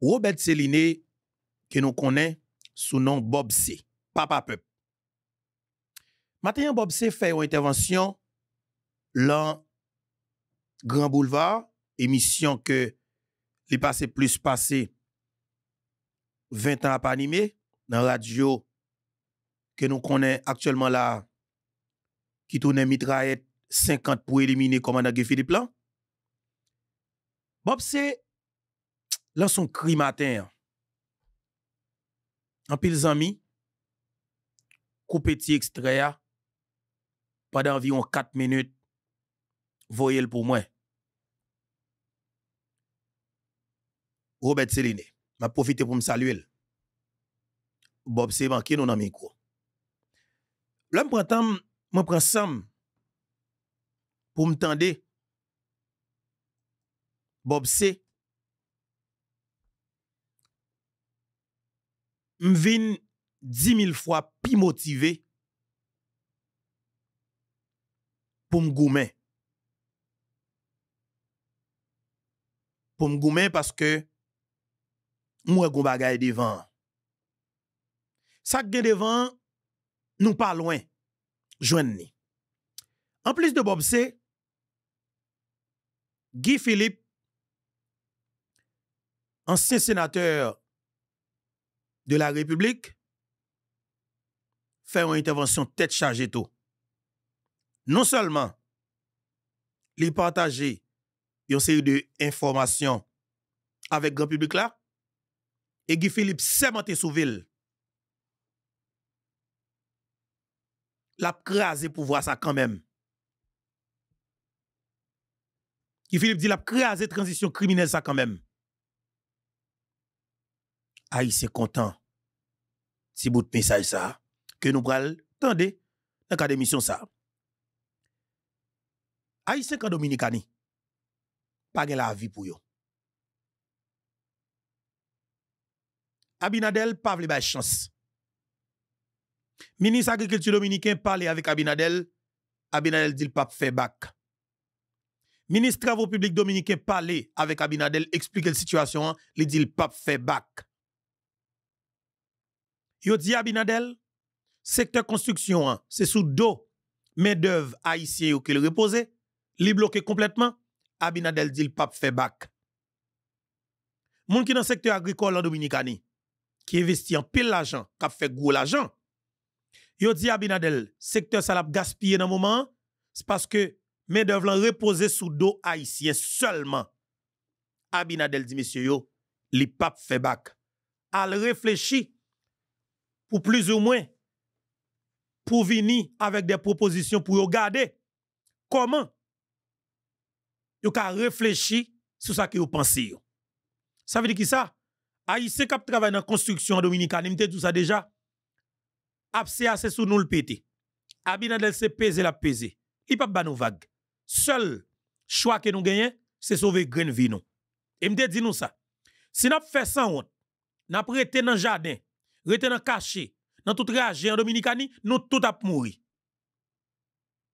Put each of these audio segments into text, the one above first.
Robert Céline, que nous connaissons sous nom Bob C. Papa Peuple. Maintenant, Bob C fait une intervention dans Grand Boulevard, émission que les passé plus passé 20 ans à pas animé, dans la radio que nous connaissons actuellement là, qui tourne mitraillette 50 pour éliminer commandant Guy Philippe là. Bob c'est là son cri matin. En pile amis, coupé petit extrait pendant environ 4 minutes, voyez le pour moi. Robert Céline, m'a profité pour me saluer. Bob c'est manqué nous dans micro. Là, je prends je prends Sam pour me tendre. Bob C. Viens 10 000 fois plus motivé pour me goumer. Pour me goumer parce que moi, je bagay devant. Ça qui devant, nous pas loin. En plus de Bob C, Guy Philippe, ancien sénateur de la République, fait une intervention tête chargée tout. Non seulement, il partager une série d'informations avec le grand public là, et Guy Philippe s'est monté sous ville l'a crasé pour voir ça quand même. Qui Philippe dit l'a crasé transition criminelle ça quand même. Haïtien content. Si bout de message ça que nous pral tendez dans cadre d'émission ça. Haïtien quand Dominicani pas la vie pour yo. Abinadel pas vle chance. Ministre agriculture dominicain parle avec Abinadel, Abinadel dit le pape fait bac. Ministre travaux publics dominicain parle avec Abinadel, explique la situation, il dit le pape fait bac. Yo dit Abinadel, secteur construction, c'est sous dos, main d'œuvre haïtien qu'il repose, li bloqué complètement, Abinadel dit le pape fait bac. Moun qui dans le secteur agricole en Dominicani, qui investit en pile l'argent, qui fait gros l'argent, Yo dit Abinadel, secteur ça l'a gaspillé dans moment, c'est parce que mes d'œuvre reposer sous dos haïtien seulement. Abinadel dit monsieur yo, li pape fait bac. Al réfléchit pour plus ou moins pour venir avec des propositions pour regarder comment? Yo ka réfléchi sur ça que vous pensez. Ça veut dire qui ça? Haïtien qui travaille dans la construction en Dominicane, tout ça déjà Apsia c'est sous nous le pété. Abinadel c'est peser la peser. Il pas ba nous vague. Seul choix que nous gagnons, c'est sauver grain vie nous. Et me dit nous ça. Si nous sans honte, n'a prêté dans jardin, rete dans caché, dans tout trajet en Dominicani, nous tout a mourir.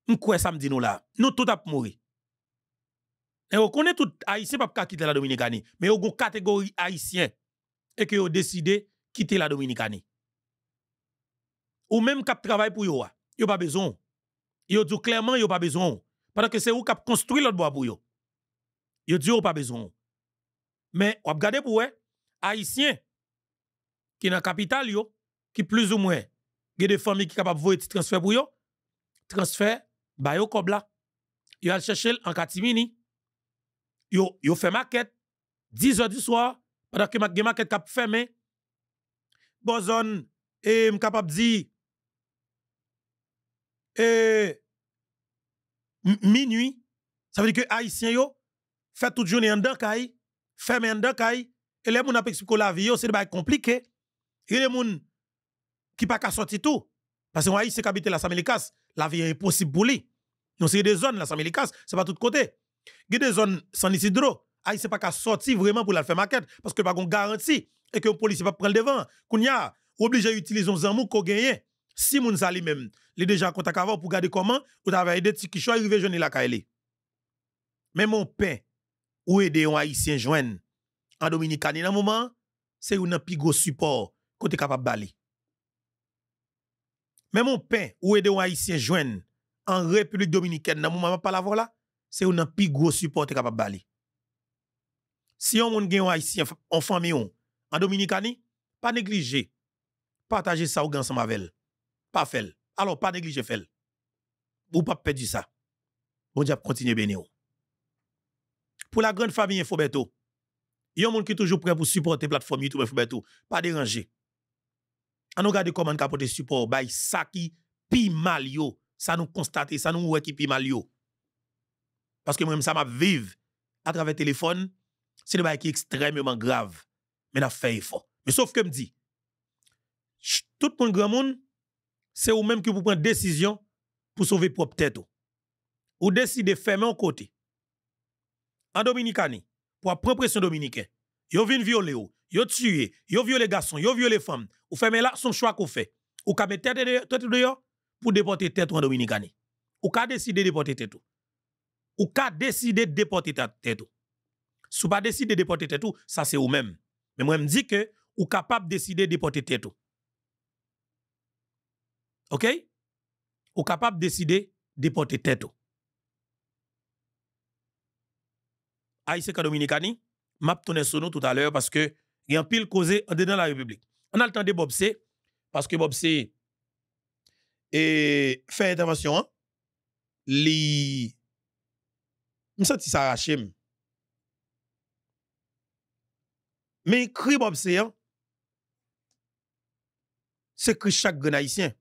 M'kwe ça me dit nous là, nous tout a mourir. Et on connaît tout haïtien pas quitter la Dominicani, mais on une catégorie haïtien et que ont décidé quitter la Dominicani ou même cap travail pour yo, yo pas besoin. Yo dit clairement yo pas besoin. Parce que c'est ou cap construit l'autre bois pour yo. Yo dit yo pas besoin. Mais on regarder pour eux, haïtien qui dans capitale yo, qui plus ou moins a des familles qui capable voyer transfert pour yo, transfert ba yo kobla. Yo al chercher en catimini. Yo yo fait maquette 10 h du soir pendant que ma maquette cap fermé. Bozon et m capable dire et minuit, ça veut dire que haïtien yo fait toute journée en dedans kay, ferme en dedans et les moun ap expliquer la vie c'est compliqué. Et les moun qui pas qu'à sortir tout parce que haïtien qui habite la Samelikas, la vie est impossible pour lui. Non c'est des zones la Samelikas, c'est pas tout côté. Il y a des zones sans Isidro, haïtien pas qu'à sortir vraiment pour la faire maquette parce que pas gon garantie et que le policier pas prendre devant. Kounya obligé d'utiliser un zamou ko gagné si moun sali même, les déjà contact avant pour garder comment ou t'avais aidé qui choix arrivé joindre la kaele. Mais mon père ou aider un haïtien joindre en Dominicani dans moment c'est un gros support tu capable de Mais mon pain, ou aider un haïtien joindre en République dominicaine, dans moment pas la voilà, c'est un plus gros support capable de Si on a un haïtien en famille, en Dominicani, pas négliger. Partager ça ensemble avec. Pas faire. Alors, pas négliger faire. Ou pas perdre ça. Bon Dieu, continuer bénir. Pour la grande famille Infobeto, il y a un monde qui est toujours prêt pour supporter la plateforme YouTube Infobeto. Pas déranger. On regarde comment on apporter support, bah, ça qui pi mal. Ça nous constate, ça nous qui pi mal. Parce que moi, ça m'a vivre à travers téléphone, c'est un qui est extrêmement grave. Mais on a fait effort. Mais sauf que me dit, tout le monde monde, c'est vous même qui vous prenez décision pour sauver propre tête. Ou décidez de fermer un côté. En Dominicani, pour prendre pression dominicain, yo vient violer ou, yo tuer, yo violer garçon, yo violer femme, ou fermer là son choix qu'on fait. Ou ka mettre tête dehors pour déporter tête en Dominicani. Ou ka décider de déporter tête ou ka décider de déporter tête Si pas décider de déporter tête ça c'est ou même. Mais moi me dit que ou capable de décider de déporter tête OK? Ou capable de décider de déporter tête Haïtien Dominicani, m'a tourné sur nous tout à l'heure parce que il y a un pile causé en dedans la République. On a le temps de Bob C parce que Bob C fait intervention hein, li me senti ça arraché mais cri Bob C hein, c'est que chaque haïtien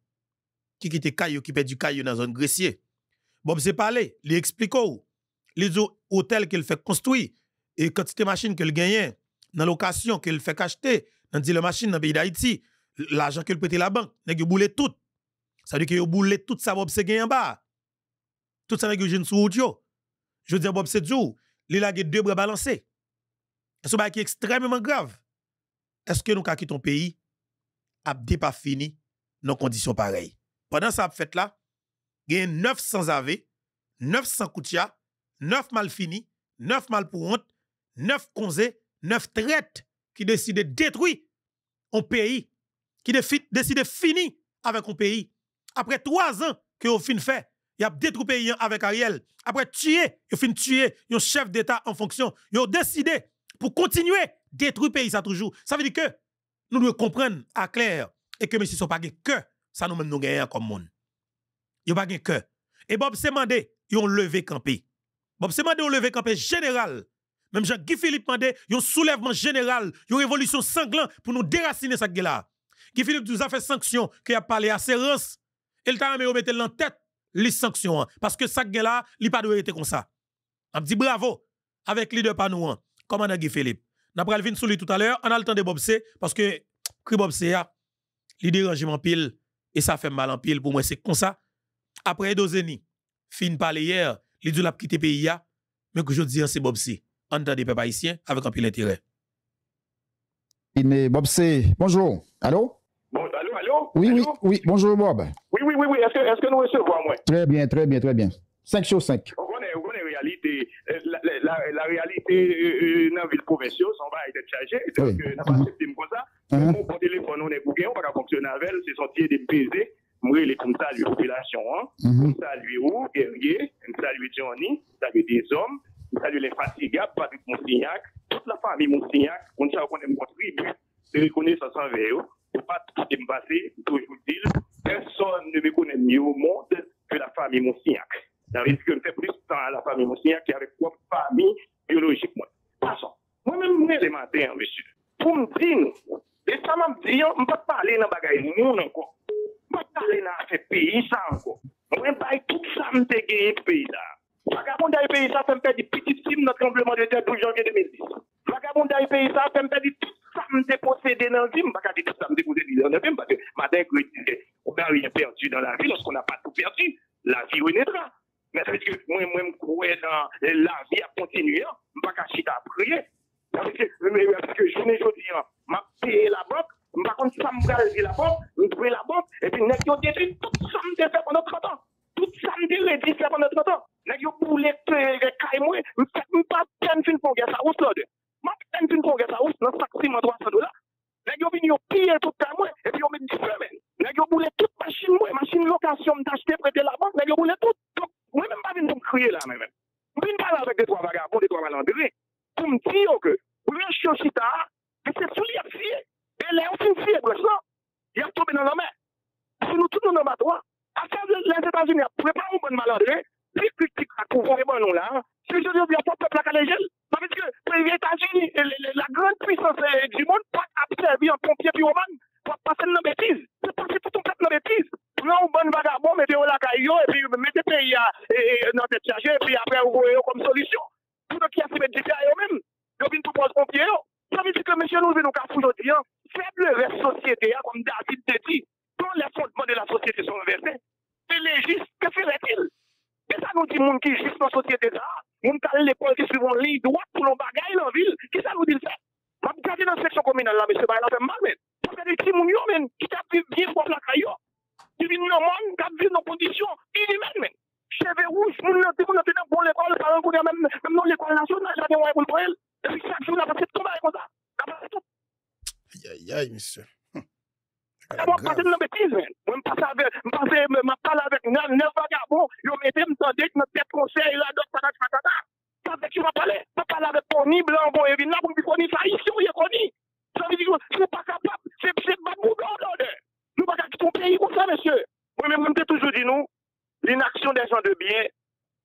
qui quitte caillou qui perd du caillou dans zone gressier. Bob C parlé, lui explique les hôtels qu'il fait construire et quantité de machines qu'il gagne dans location qu'il fait acheter dans les machines dans le pays d'Haïti, l'argent qu'il prête la banque, nèg boule tout. Ça veut dire que boule tout ça bob c'est en bas. Tout ça nèg jeune sous Je dis bob c'est dou, il a deux bras balancés. C'est qui est extrêmement grave. Est-ce que nous ka quitter ton pays a pas fini dans conditions pareilles? Pendant ça fait là, il y a 900 AV, 900 Koutia, 9 mal fini, 9 mal pour honte, 9 conseils, 9 traites qui décident de détruire un pays, qui décident de finir avec un pays. Après 3 ans que vous fin fait, il a détruit pays avec Ariel. Après tuer, il fin tuer un chef d'État en fonction. Ils ont décidé pour continuer détruire le pays ça toujours. Ça veut dire que nous devons comprendre à clair et que monsieur sont pas que ça nous mène nous gagner comme monde. Ils pas que. Et Bob s'est demandé, ils ont levé campé. Bob c'est demandé au lever campé général. Même Jean-Guy Philippe demandé un soulèvement général, une révolution sanglante pour nous déraciner cette guerre-là. Guy Philippe nous a fait sanction qui a parlé à Sérance. Et le temps mettre en tête les sanctions. Hein. Parce que cette guerre-là, il pas être comme ça. On dit bravo avec leader pas nous. Hein. Commandant Guy Philippe. N'a pas le sur lui tout à l'heure. On a le temps de Bob C. Parce que, cri Bob C, il dérange en pile. Et ça fait mal en pile. Pour moi, c'est comme ça. Après années, fin parler hier, li dou la quitter pays mais que je dis c'est Bob. En tant des peuples haïtiens avec un pile intérêt. Bob C. Bonjour. Allô? Bon, allô, allô? Oui, oui, oui. Bonjour, Bob. Oui, oui, oui, oui. Est-ce que, est que nous recevons, moi? Très bien, très bien, très bien. 5 sur 5. On connaît, on connaît réalité. Euh, la, la, la, réalité euh, euh, dans la ville provinciale, ça va être chargé. Donc, oui. n'a pas accepté comme ça. Uh -huh. Mon téléphone, on est bouqué, on va pas fonctionner avec elle, c'est sorti des baisers moi, les pour saluer la population, hein. Mm saluer où, guerrier, saluer Johnny, saluer des hommes, saluer les fatigables, Patrick Moussignac, toute la famille Moussignac, on sait qu'on est mon tribu de reconnaissance envers eux. Pour pas tout me passer, toujours dire, personne ne me connaît mieux au monde que la famille Moussignac. Ça veut dire que je fais plus de temps à la famille Moussignac qu'avec propre famille biologique. Passons. Moi-même, moi, les matins, monsieur, pour me dire, et ça m'a dit, on ne peut pas parler dans le nous encore. Mwen pale nan fe peyi sa anko. Mwen bay tout sa mte geye peyi sa. Vagabond da peyi sa fèm pedi pitit sim nan trembleman de terre 12 janvier 2010. Vagabond da peyi sa fèm pedi tout sa mte posede nan sim. Baka di tout sa mte posede nan sim. Parce que matin, on n'a perdu dans la vie. Lorsqu'on n'a pas tout perdu, la vie renaîtra. Mais ça veut dire que moi, je dans la vie à continuer. Je ne vais pas chita à prier. Parce que, que je ne dis pas, je payé la banque. Par contre, ça me la banque, je trouve la banque, et puis, yo détruit tout ça me fait pendant 30 ans. Sam de redis la pendant 30 yo boule kay moi, m pa peine fin progrès ça route l'autre. M peine fin progrès ça route dans 300 dollars. Yo yo tout ta moi et puis yo met 10 semaines. Nèg yo boule toute machine moi, machine location d'acheter prêter la banque, nèg yo boule tout. Donc même pas vinn pour crier là même. M vinn parler avec deux trois vagabonds, deux trois malandrés pour dire que pour un chiochita, c'est sous les pieds. Et là on finit fier bref là. Il a tombé dans la mer. Si nous nous en à faire les États-Unis, préparez un bon malandré, puis puis puis pour voir nous là. Si je y a pas peuple à Calégel. Ça veut dire que les États-Unis, la grande puissance du monde, pas observer un pompier puis roman, pour passer dans bêtise. C'est passer tout ton peuple dans bêtise. Prenons un bon vagabond, mettez-le caillou, et puis mettez le pays dans cette charge, et puis après, vous voyez comme solution. Tout le qui a fait mettre eux-mêmes, ils viennent proposer pompier. Ça veut dire que monsieur nous, nous, nous, aujourd'hui, faible reste société, comme David dit, quand les fondements de la société sont inversés, et les justes, que ferait-il? Et ça nous dit, monde qui juste dans la société, ça, moun qui l'école qui suivent en ligne droite pour nos bagailles dans la ville, qui ça nous dit ça Je vais dans la section communale là, monsieur, il a fait mal, mais. Parce que des petits men, qui t'a vu bien pour la caillou, qui vivent dans le monde, qui vivent dans des conditions inhumaines, men. Cheveux rouges, nan te nan bon l'école, parents qu'on même, même dans l'école nationale, j'avais un pour elle. Et puis chaque jour, on a passé tout comme ça. Aïe, aïe, aïe, monsieur. Mwen pase nan betiz men. Mwen pase avec, mwen pase, mwen pale avek neuf vagabon, yo mette m tande, mwen pet konsey la patata. Sa mwen pale. Mwen avek poni, blan, bon, mwen poni sa isyon, ye koni. Sa se pa kapap, se de. Nou baka ki ton peyi kon sa, mesye. Mwen mwen te toujou di nou, l'inaksyon des gens de bien,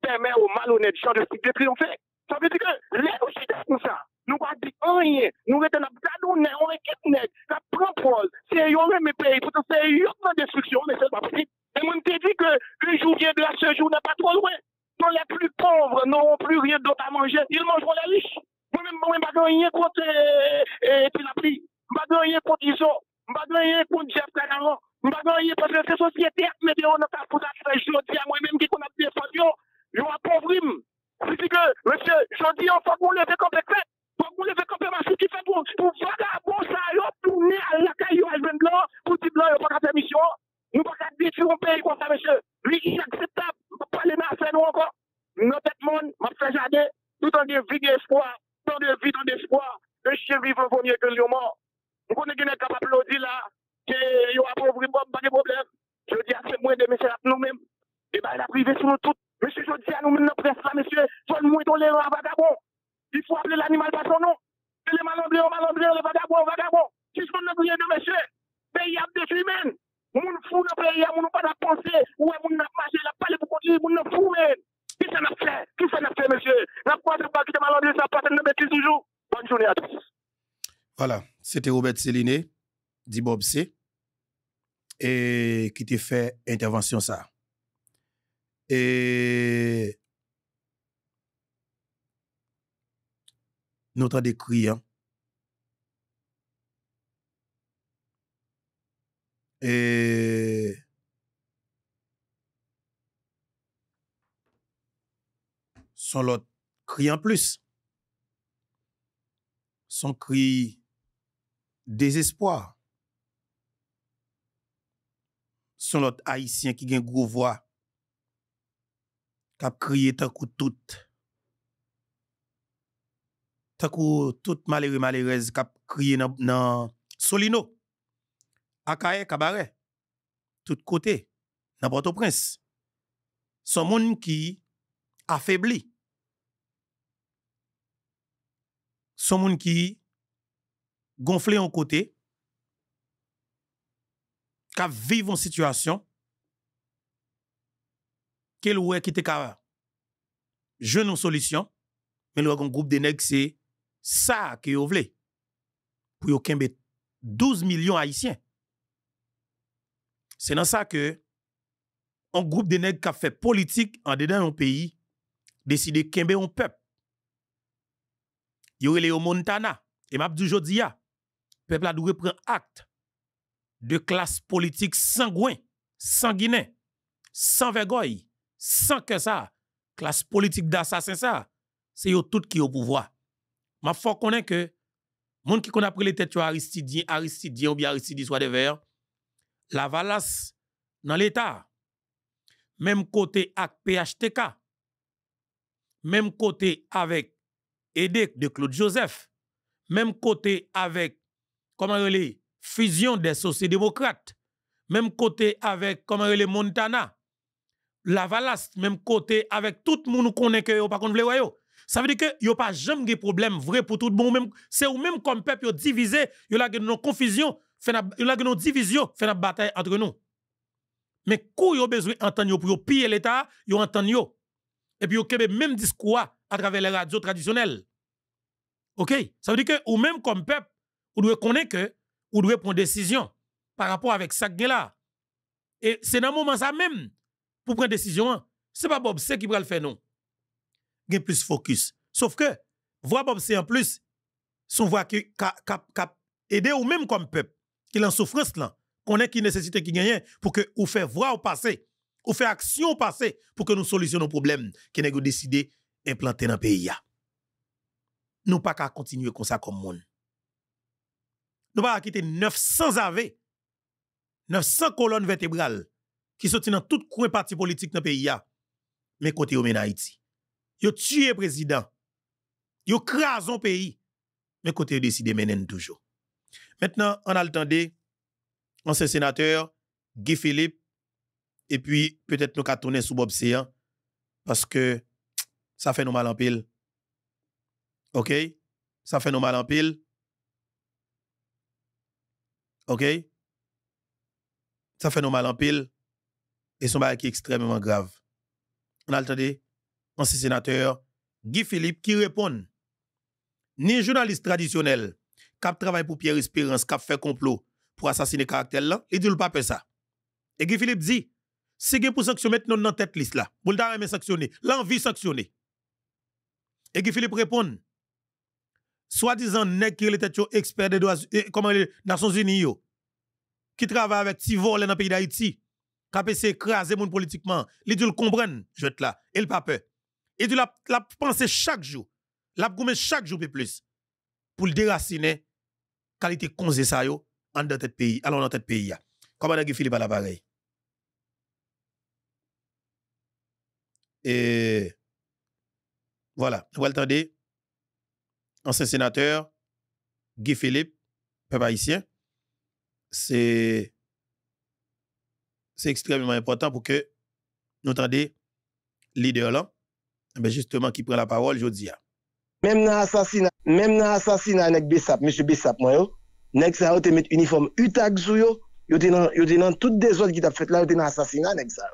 permet aux malhonnêtes gens de de que les aussi comme ça. Nous pas dit rien. Nous étions abandonnés, on est. Ça prend pause. C'est eux mes pays. Pourtant, c'est eux la destruction, mais c'est pas possible. Et moi, je dit que le jour vient de ce jour n'est pas trop loin. Quand les plus pauvres n'auront plus rien d'autre à manger, ils mangeront les riches. Moi-même, moi, je rien contre la pris. Je ne rien contre ISO. Je rien contre Jeff Canaran. Je rien parce que ces sociétés, mais on n'a pas pour ça, je dis à moi-même qui qu'on a défendu, je appauvri. C'est que, monsieur, je dis, on faut qu'on lève comme Faut qu'on lève comme massif qui fait pour, pour vagabond, ça, yo, à la caillou, à blanc, pour dire blanc, yo, pas faire mission. Nous pas détruire un pays comme ça, monsieur. Lui, inacceptable. Pas parler dans nous encore. Notre monde, m'a fait jardin, tout en vie d'espoir, tant de vie d'espoir. Le chien vivant vaut mieux que le mort. Nous connaissons qu'il capable de là, que yo appauvri, pas de problème. Je dis, c'est moins de messieurs nous-mêmes. Et bien, il a privé sur nous tous. Monsieur, je dis à nous, maintenant, presse là, monsieur, soit moins tolérant à vagabond. Il faut appeler l'animal par son nom. Et les malandrés, aux malandrés, les vagabonds, aux vagabonds. Si je ne rien de monsieur, pays a détruit même. Moun fou dans pays, moun pas de penser, ou moun n'a marché, la parlé pour continuer, moun n'a fou, mais. Qui ça n'a fait? Qui ça n'a fait, monsieur? N'a pas de pas qui te malandré, ça passe de bêtise toujours. Bonne journée à tous. Voilà, c'était Robert Céliné, dit Bob C. Et qui t'a fait intervention ça. Et nou tan de kriyan. E... Son lot kri an plus. Son kri desespoir. Son lot haisyen ki gen gro vwa kap kriye tan kou tout. Takou tout malere malerez kap kriye nan solino. Akaye kabare. Tout kote. Nan Port-au-Prince. Son moun ki afebli. Son moun ki gonfle an kote. Kap vive an situasyon. quel ouais qui te ka je non solution mais le groupe de nèg c'est ça que vous voulez. Pour yo 12 millions haïtiens. C'est dans ça que un groupe de nèg qui fait politique en dedans un pays décide kembe un peuple. Yo au Montana. Et m'a dit jodi a peuple a dû prendre acte de classe politique sanguin sanguinaire sans vergogne sans que ça, classe politique d'assassin ça, c'est eux tout qui au pouvoir. Ma faut connaître que monde qui connaît pris les têtes Aristidien, Aristidien ou bien Aristidien soit des verts, la valasse dans l'état. Même côté avec PHTK. Même côté avec EDEC de Claude Joseph. Même côté avec comment les fusion des sociodémocrates. Même côté avec comment les Montana la Valas, même côté avec tout le monde connaît que pas qu'on yo. Ça veut dire que yo pas jamais de problème vrai pour tout le monde c'est ou même comme peuple yo divisé, yo la une confusion, yo la une division, fait une bataille entre nous. Mais quand yo besoin entendre pour piller l'état, yo entendre yo. Et puis yo kebe même discours à travers les radios traditionnelles. OK? Ça veut dire que ou même comme peuple, ou doit connaître que ou doit prendre décision par rapport avec ça là. Et c'est dans le moment ça même pour prendre décision. C'est pas Bob c'est qui va le faire non. Plus focus. Sauf que voix Bob c'est en plus son voix qui cap aider ou même comme peuple qui en souffrance là, connaît qui nécessite qui gagne pour que ou faire voix au passé, ou faire action au passé pour que nous solutionnions nos problèmes qui nous décidé implanter dans le pays. Nous pas qu'à continuer comme ça comme monde. Nous pas quitter 900 AV, 900 colonnes vertébrales qui sont dans tout coin parti politique dans le pays. Mais côté au Haïti. Yo tué président. Yo crasé le pays. Mais côté yo décidé mener toujours. Maintenant, on a le temps sénateur Guy Philippe et puis peut-être nous tourner sous Bob parce que ça fait nous mal en pile. OK? Ça fait nous mal en pile. OK? Ça fait nous mal en pile. Et son bail qui est extrêmement grave. On a entendu ancien sénateur Guy Philippe qui répond ni journaliste traditionnel qui travaille pour Pierre Espérance, qui fait complot pour assassiner caractère là, il dit le pas ça. Et Guy Philippe dit c'est pour sanctionner maintenant dans tête liste là. Pour le sanctionner, l'envie sanctionner. Et Guy Philippe répond soi-disant nèg qui était expert des droits eh, comment les Nations Unies qui travaille avec Tivol dans le pays d'Haïti qui a écraser monde politiquement il dit le comprendre je vais là il pas et dit la la penser chaque jour la gomme chaque jour plus pour le déraciner qualité conseil yo en dans tête pays alors dans tête pays comment Guy Philippe à l'appareil? Et voilà vous entendez ancien sénateur, Guy Philippe, peuple haïtien, c'est extrêmement important pour que nous entendions leader là, ben justement qui prend la parole, je dis. Même dans l'assassinat, même dans l'assassinat avec Bessap, monsieur Bessap, moi, yo, nek ça a mis uniforme UTAG sur yo, yo te dans toutes des autres qui t'a fait là, yo te dans assassinat nek ça.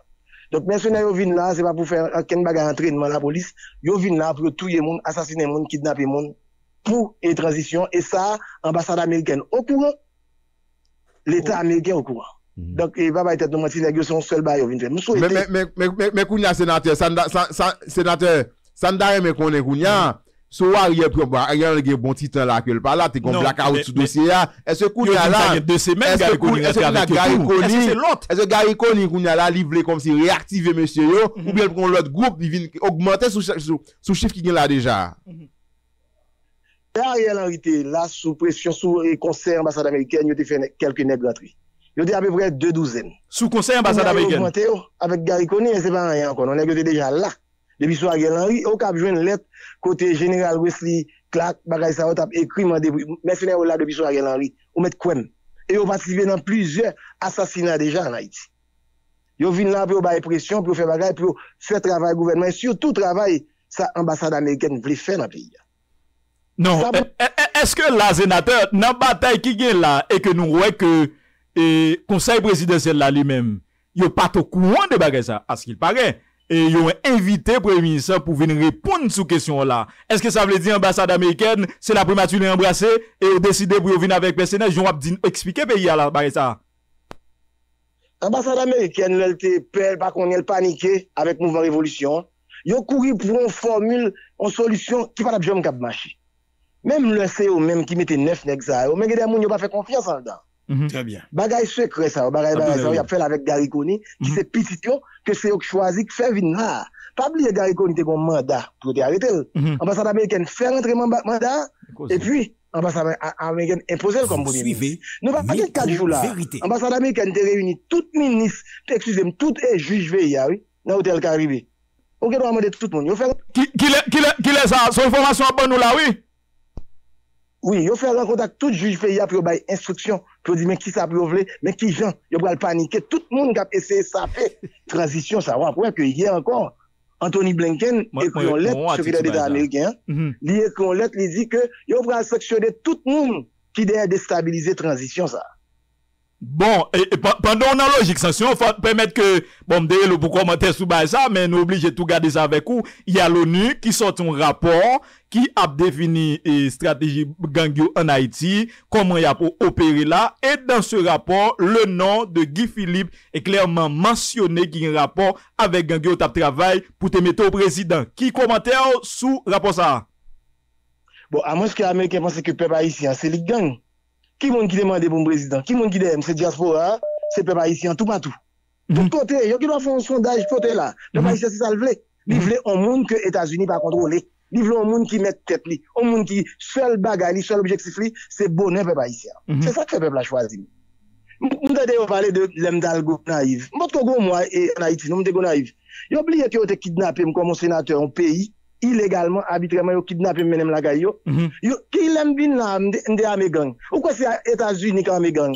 Donc mercenaires yo vinn là, c'est pas pour faire aucun bagage entraînement la police, yo vinn là pour tuer monde, assassiner monde, kidnapper monde pour les transitions. Et ça, l'ambassade américaine au courant, l'État américain au courant. Mhm. Donc, il va pas être de mentir, les son seul bail, Mais, mais, mais, mais, mais, mais, Kounia, sénateur, sénateur, ça ne mais qu'on est Kounia. So Ariel Proba, Ariel a bon titre là que par là, t'es comme blackout sous dossier là. Est-ce que Kounia là, deux semaines, est-ce que Gary Koni, est-ce que Gary Kounia là, livré comme si réactiver monsieur yo, ou bien pour l'autre groupe, il vient augmenter sous, sous, chiffre qui est là déjà? Mhm. Ariel Henry était là sous pression, sous conseil ambassade américaine, il a fait quelques négratries. Il était à peu près deux douzaines. Sous conseil ambassade américaine? Avec Gary Coney, c'est pas rien encore. On était déjà là. Depuis soit Ariel Henry, au cap joué une lettre côté général Wesley Clark, bagay ça, on écrit, mercenaire là depuis Henry, on met quoi? Et on participé dans plusieurs assassinats déjà en Haïti. Ils viennent là pour faire pression, pour faire bagay, pour faire travail gouvernement, surtout travail, ça, ambassade américaine voulait faire dans le pays. Non, e, e, est-ce que la sénateur, dans la bataille qui est là, et que nous voyons que là e konsey presidansel la li menm, yo pato kouan de bagay sa, askil pare, e yo e invite premier ministre pou ven repoun sou kesyon la. Eske sa vle di ambasade Ameriken, se la premature li embrase, e yo deside pou yo vin avek personaj, yo wap din ekspike pe ya la bagay sa. Ambasade Ameriken lel te pel pa kon el panike avek mouvman revolisyon, yo kouri pou an formule, an solusyon ki pat ap jom kap machi. Mem le se yo menm ki mette nef nek sa yo, men gede moun yo pa fe konfians an dan. Très bien. Bagay secret ça, bagay bagay ça, il a fait avec Gary Koni, qui c'est petit que c'est eux qui qui fait venir là. Pas oublier Gary Koni était un mandat pour arrêter. Mhm. Ambassade américaine fait rentrer mandat et puis ambassade américaine imposer comme premier ministre. Nous pas pas quatre jours là. Ambassade américaine te réuni tout ministre, excusez-moi, tout est juge veilla oui, dans l'hôtel Caribé. OK, doit demander tout le monde. Qui qui qui est ça, son information bonne nous là oui? Oui, yo fè renkontak tout juj fè ya pou yo bay instruksyon, pou yo di men ki sa pou yo vle, men ki jan, yo pral panike, tout moun kap ese sa fè, transisyon sa wap, wè, ki yè ankon, Anthony Blinken écrit une lettre, secrétaire d'État américain, Mhm. il écrit une lettre, il dit que yo pral sanctionner tout le monde qui doit déstabiliser transition ça. Bon, pendant nan logik sanksyon, fote premet ke, bon mdeye lou pou komante sou bay sa, men nou oblige tou gade sa vek ou, ya l'ONU ki sot un rapor ki ap defini e, strategi gangyo an Haiti, koman ya pou opere la, et dan se rapor, le nan de Guy Philippe e klerman mansyone ki yon rapor avek gangyo tap travay pou te mette ou prezident. Ki komante ou sou rapor sa? Bon, a mwen se ke Amerike panse ke pep Haitien, se li gang. Qui monde qui demande pour le président? Qui monde qui demande? C'est diaspora, c'est le peuple haïtien, tout partout. Mhm. Tout côté, yo qui doit faire un sondage côté là. Le peuple haïtien, c'est ça le voulait. Il voulait un monde que les États-Unis pas contrôler. Il voulait un monde qui met tête. Un monde qui, seul bagage seul objectif c'est bonheur peuple haïtien. Mhm. C'est ça que le peuple a choisi. Nous avons parlé de l'Emdalgo naïf. Moi, moi, en Haïti, nous sommes naïfs. Ont oublié que ont kidnappé comme un sénateur en pays, illégalement, arbitrairement, ils ont kidnappé menem la gaille. Mhm. Qui l'aime bien là, m'de armé gang? Ou quoi c'est États-Unis qui armé gang?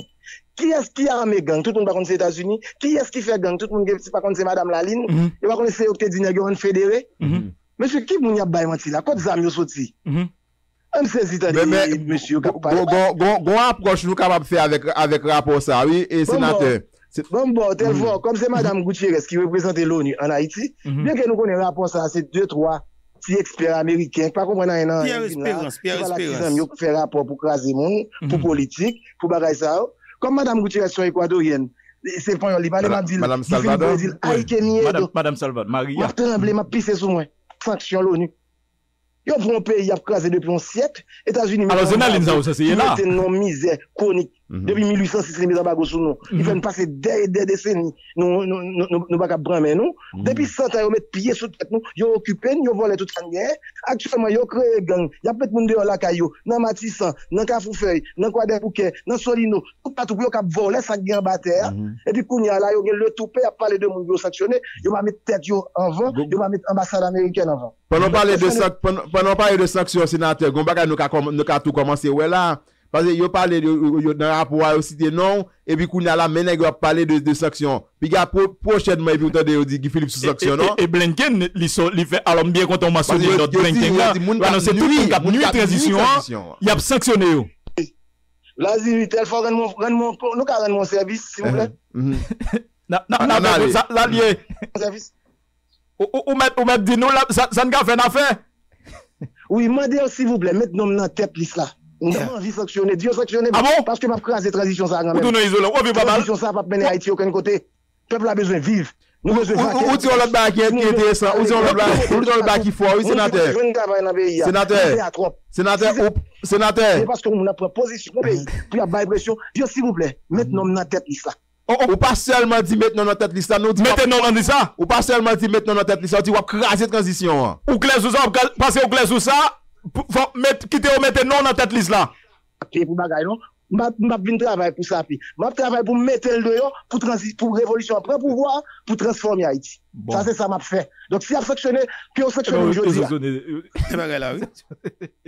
Qui est-ce qui a armé gang? Tout le monde par contre c'est États-Unis. Qui est-ce qui fait gang? Tout le monde par contre c'est Madame Laline. Mhm. Et par contre c'est dit nèg yo fédéré. Mhm. Monsieur qui moun y a bay menti là? Quoi de zam yo sorti? Mhm. On saisit Mais, monsieur gon, approche nous capable de faire avec, avec rapport ça, oui, et sénateur. Bon, bon, tel Mhm. fois, comme c'est Madame Gutiérrez qui représente l'ONU en Haïti, Mhm. bien que nous connaissons rapport ça, c'est deux, trois petits experts américains, pas comprendre rien. non, Pierre là. Pierre yo monde, pour Mhm. politique, pour bagay ça. Comme Madame Gutiérrez sont équatorienne, c'est pas yon li, pas Madame- m'a dit, Madame Salvador? Madame, Maria. M'a tremblé, m'a pissé sous moi. Sanction l'ONU. Yo pour un pays, y a crasé depuis un siècle, États-Unis. Alors, c'est Naline ça, ça, c'est là. C'est une misère Mhm. Depuis 1806, les mises en bago sous nous. Il fait nous passer des, des décennies. Nous, nous, nous, nous, nous pas mais nous. Mhm. Depuis 100 ans, ils mettent pied sous tête nous. Ils occupé, ils volé tout ça. Actuellement, ils créé gang. Il y a de monde dehors là, caillou. Dans Matissan, dans Cafoufeuille, dans Quoi des Bouquets, dans Solino. Tout partout, ils ont volé ça gang en terre. Mhm. Et puis, Kounia, là, ils le tout à parler de monde, ils sanctionné. Ils vont mettre tête en vent. Ils vont mettre ambassade américaine en vent. Pendant parler de sanctions sénateur, nous ka tout commencer ouais là. Pase yo pale, yo, yo, yo nan rapwa yo site non, epi kou na la menen yo ap pale de, de saksyon. Pi ga po, pochetman epi ou tande yo di Gifilip sou saksyon, non? E, e, e Blenken li, so, li fe alom bien konton masyon li not Blenken la. Anon se tout moun kap nui transisyon, yap saksyon yo. La zi, tel fwa ren moun, ren moun, nou ka ren moun servis, si moun vle. Na, na, na, la liye. Servis. Ou met di nou la, san ka fe na fe? Oui, mande yo si moun vle, met nom nan tep lis la. Mwen vi saksyonè, diyo saksyonè, paske map krasè transisyon sa an an men. Transisyon sa pap mène Haiti okèn kote, pepl a bezwen viv. Ou ti yon lot baki eti enteresan, ou ti yon lot baki fwa, ou senatè. Senatè, senatè. Se paske moun apre pozisyon moun peyi, pou yon bay presyon, diyo si vouple, met nom nan tèt lisa. Ou pa selman di met nom nan tèt lisa, nou di wap... Mette nom nan lisa? Ou pa selman di met nom nan tèt lisa, ou di wap krasè transisyon an. Ou klez ou sa, paske ou klez ou sa... au pour- faut quitter ou mettre non dans tête liste là. Pied pour bagay non? M'a m'a vinn travail pour ça puis. M'a travail pour mettre le dehors pour pour révolution après pouvoir pour transformer Haïti. Bon. Ça c'est ça m'a fait. Donc si a sanctionné, que on sanctionne Non, aujourd'hui. là. sanctionné, euh.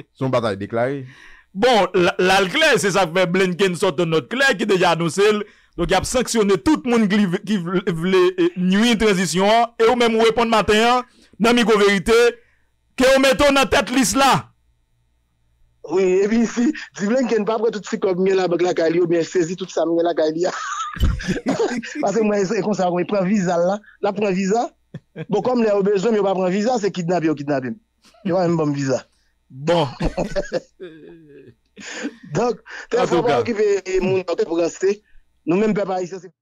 Son bataille déclarée. Bon, la, la clair, c'est ça que fait Blinken sort de notre clair qui déjà annoncé. le- Donc, il a sanctionné tout le monde qui, voulait euh, nuire transition. Et ou même répondre matin, que vous mettez dans tête liste là. Oui, et puis si, si Blinken pas tout ce comme là avec la Kali ou bien saisi tout ça la Kali. Parce que moi c'est comme ça on prend visa là, là prend visa. Bon comme les a besoin mais pas prend visa, c'est kidnapper ou kidnapper. Il va même bon visa. Bon. Donc, cas. pas occuper mon pour rester. Nous même haïtien c'est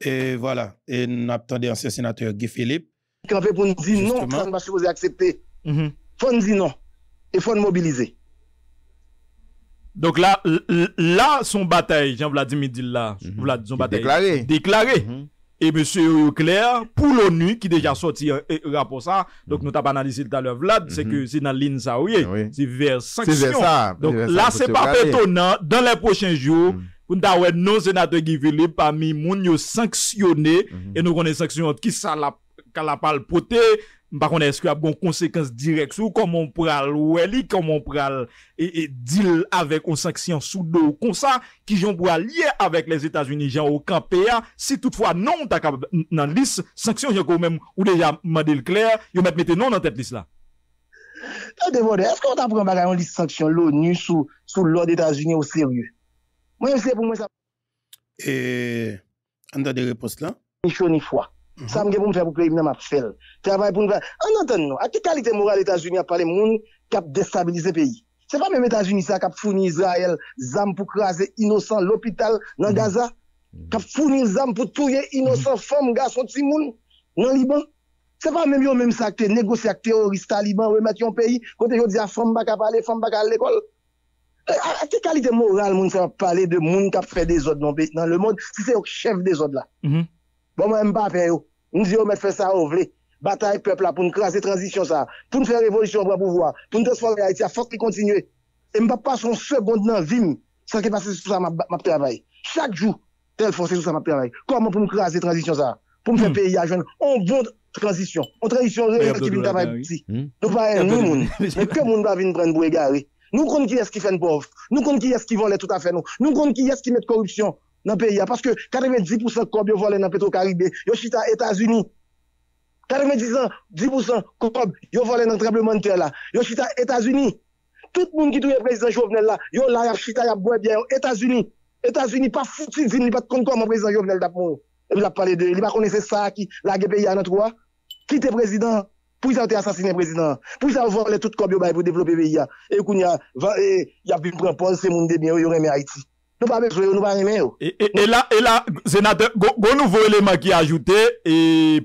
Et voilà. Et nous attendons ancien sénateur Guy Philippe. camper pour nous dire non, ça ne va pas supposé accepter. Mm -hmm. Fon di non. E fon mobilize. Donc là, là, son bataille, Jean-Vladimir dit là, mm -hmm. son bataille. Déclaré. Déclaré. Mm -hmm. Et monsieur Leclerc, pour l'ONU, qui déjà sorti euh, un rapport ça, donc nous avons analysé tout à l'heure, Vlad, c'est que c'est dans l'île ça, oui, c'est vers sanctions. Ça, donc là, c'est pas étonnant, dans les prochains jours, pour nous avoir non sénateur Guy Philippe parmi les gens sanctionnés, et nous connaissons sanctions qui ça la, la parle poté, Mpa konen eske ap gon konsekans direk sou, komon pral weli, komon pral e, e dil avek on sanksyon sou do kon sa, ki jon pral liye avek les Etats-Unis jan ou kanpeya, si toutfwa non ta kap nan lis, sanksyon jan kon men ou deja mandel kler, yo met mette non nan tet lis la. Tade vode, eske ou ta pran bagay an lis sanksyon l'ONU sou, sou l'or d'Etats-Unis ou serye? Mwen se pou mwen sa... E, an da de repos la? Ni chou ni fwa. Ça me pour me faire pour pays, m'a fait. Travail pour nous faire. En entendant, à quelle qualité morale les États-Unis a parlé monde qui a déstabilisé le pays? C'est pas même les États-Unis qui a fourni Israël, zam pour craser innocent l'hôpital dans Gaza, qui a fourni zam pour tuer innocent femmes, garçons, timoun dans Liban. C'est pas même eux même ça qui négocié avec terroristes talibans, remettre un pays, yo dit à femme pas parler, femme pas à l'école. À quelle qualité morale moun ça parler de moun qui a fait des ordres dans, le monde, si c'est le chef des ordres là. Bon, Maman Mbappé yo, nous disons mettre faire ça au vlé. Bataille peuple là pour nous craser transition ça, pour nous faire révolution pour pouvoir, pour nous transformer Haïti, faut qu'il continue. Et m'a pas son seconde dans vie sans que passer sur ça m'a travail. Chaque jour, tel forcé sur ça m'a travail. Comment pour nous craser transition ça Pour nous faire payer à jeune, on bon transition, on transition réelle qui vient travailler petit. Nous pas nous monde. Mais que moun va venir prendre pour égarer. Nous compte qui est-ce qui fait une pauvre, nous compte qui est-ce qui vole tout à fait nous, nous compte qui est-ce qui met corruption dans le pays. Parce que 90% cob yo volé dans Petro-Caribé, yo chita États-Unis. 90%, 10% cob yo volé dans le tremblement de terre là. Yo chita États-Unis. Tout le monde qui touye président Jovenel là, yo là y chita y a bien États-Unis. États-Unis pas foutu vin, il pas compte comment président Jovenel t'a mou. Et il a parlé de, il pas connaissait ça qui la pays à notre. Qui était président pour ça a assassiné le président. Pour ça volé tout bay pour développer le pays. Et qu'on y a et y a prendre pause c'est monde de bien yo remet Haïti. Nou pa bezwe yo, nou pa reme yo. E, e, e la, e la, senate, goun nouvo eleman ki ajoute, e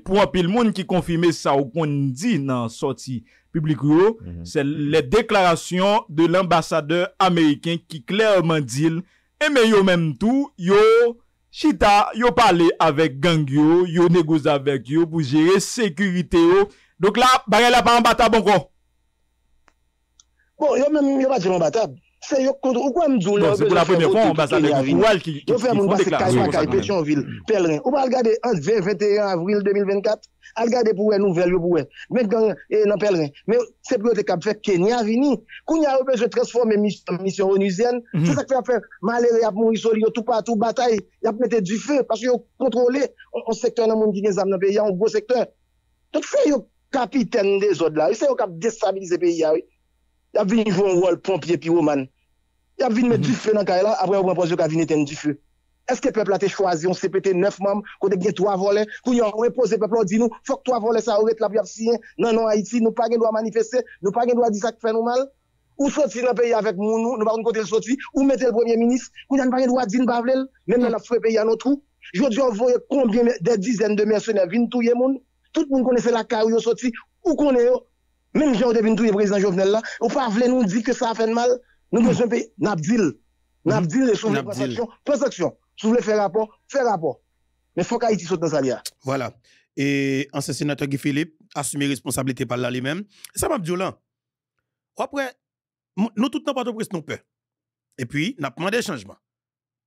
pou anpil moun ki konfime sa ou kon di nan sorti publik yo, mm -hmm. se le deklarasyon de l'ambassadeur Ameriken ki klerman dil, e men yo menm tou, yo chita, yo pale avek gang yo, yo negoz avek yo pou jere sekurite yo. Dok la, bagay la pa an batab ankon. Bon, yo menm yo pa di an batab. C'est yo contre ou quoi me dire Bon, c'est pour la comme ça, Kay quand même. Pétionville, pèlerin. Ou regarder entre 20 21 avril 2024, à regarder pour une nouvelle yo dans pèlerin. Mais c'est pour te cap fait Kenya vini. Kounya yo besoin de transformer mission mission onusienne. Mhm. C'est ça qui fait faire malheureux y a mourir soli yo tout partout bataille, y a mettre du feu parce que yo contrôler un secteur dans monde qui gen zam dans pays, un gros secteur. Donc fait yo capitaine des autres là, c'est yo cap déstabiliser pays là. oui. Y a vini jouer un rôle pompier woman. Y a vini mettre du feu dans le là, après on prend yo ka vini éteindre du feu. Est-ce que le peuple a été choisi, on CPT 9 membres, qu'on a trois volets, qu'on y a imposé le peuple, on dit nous, faut que trois volets, ça aurait la signé. Non, non, Haïti, nous pas droit manifester, nous pas droit dire ça qui fait nous mal. Ou sortir dans le pays avec nous, nous, nous pas côté le sortir, ou mettre le premier ministre, qu'on y a pas droit dire nous même dans fouet pays à notre trou. Je dis, on voit combien, des dizaines de mercenaires viennent tout le monde. Tout le monde connaissait la carrière, yo sorti, ou qu'on est. Même gens de tout le président Jovenel là, ou pas vle nous dire que ça a fait mal? Nous besoin de payer, n'a deal. N'a deal, et les transactions. Si vous voulez faire rapport, faites rapport. Mais faut qu'Haïti saute dans ça là. Voilà. Et ancien sénateur Guy Philippe assume responsabilité par là lui-même. Ça m'a dit là. Après, nous tout le temps pas de presse nous peur. Et puis, nous avons demandé changement.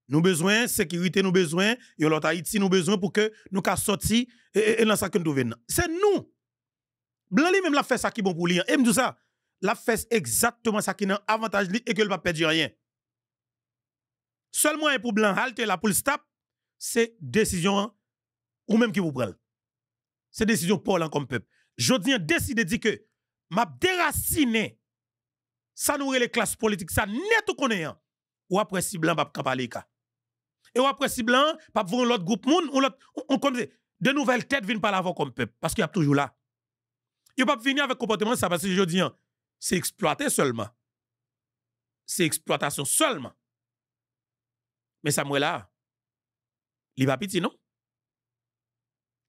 Nous besoin sécurité, nous besoin, et l'autre Haïti, nous besoin pour que nous sortir et, et, et dans ça que nous venons. C'est nous. Blanc lui-même l'a fait ça qui est bon pour lui. Et me dit ça, l'a fait exactement ça qui est un avantage lui et que va pas perdre rien. Seul moyen pour Blanc halte la pour le stop, c'est décision ou même qui vous prend. C'est décision pour l'en comme peuple. Je dis décide de dire que m'a déraciné ça nous les classes politiques ça net ou connaît hein? ou après si blanc pas parler ka. Et ou après si blanc pas voir l'autre groupe moun ou l'autre on- on de nouvelles têtes viennent pas l'avant comme peuple parce qu'il y a toujours là. Il pas venir avec comportement ça parce que je dis hein, c'est exploiter seulement. C'est exploitation seulement. Mais ça moi là. Il va petit non?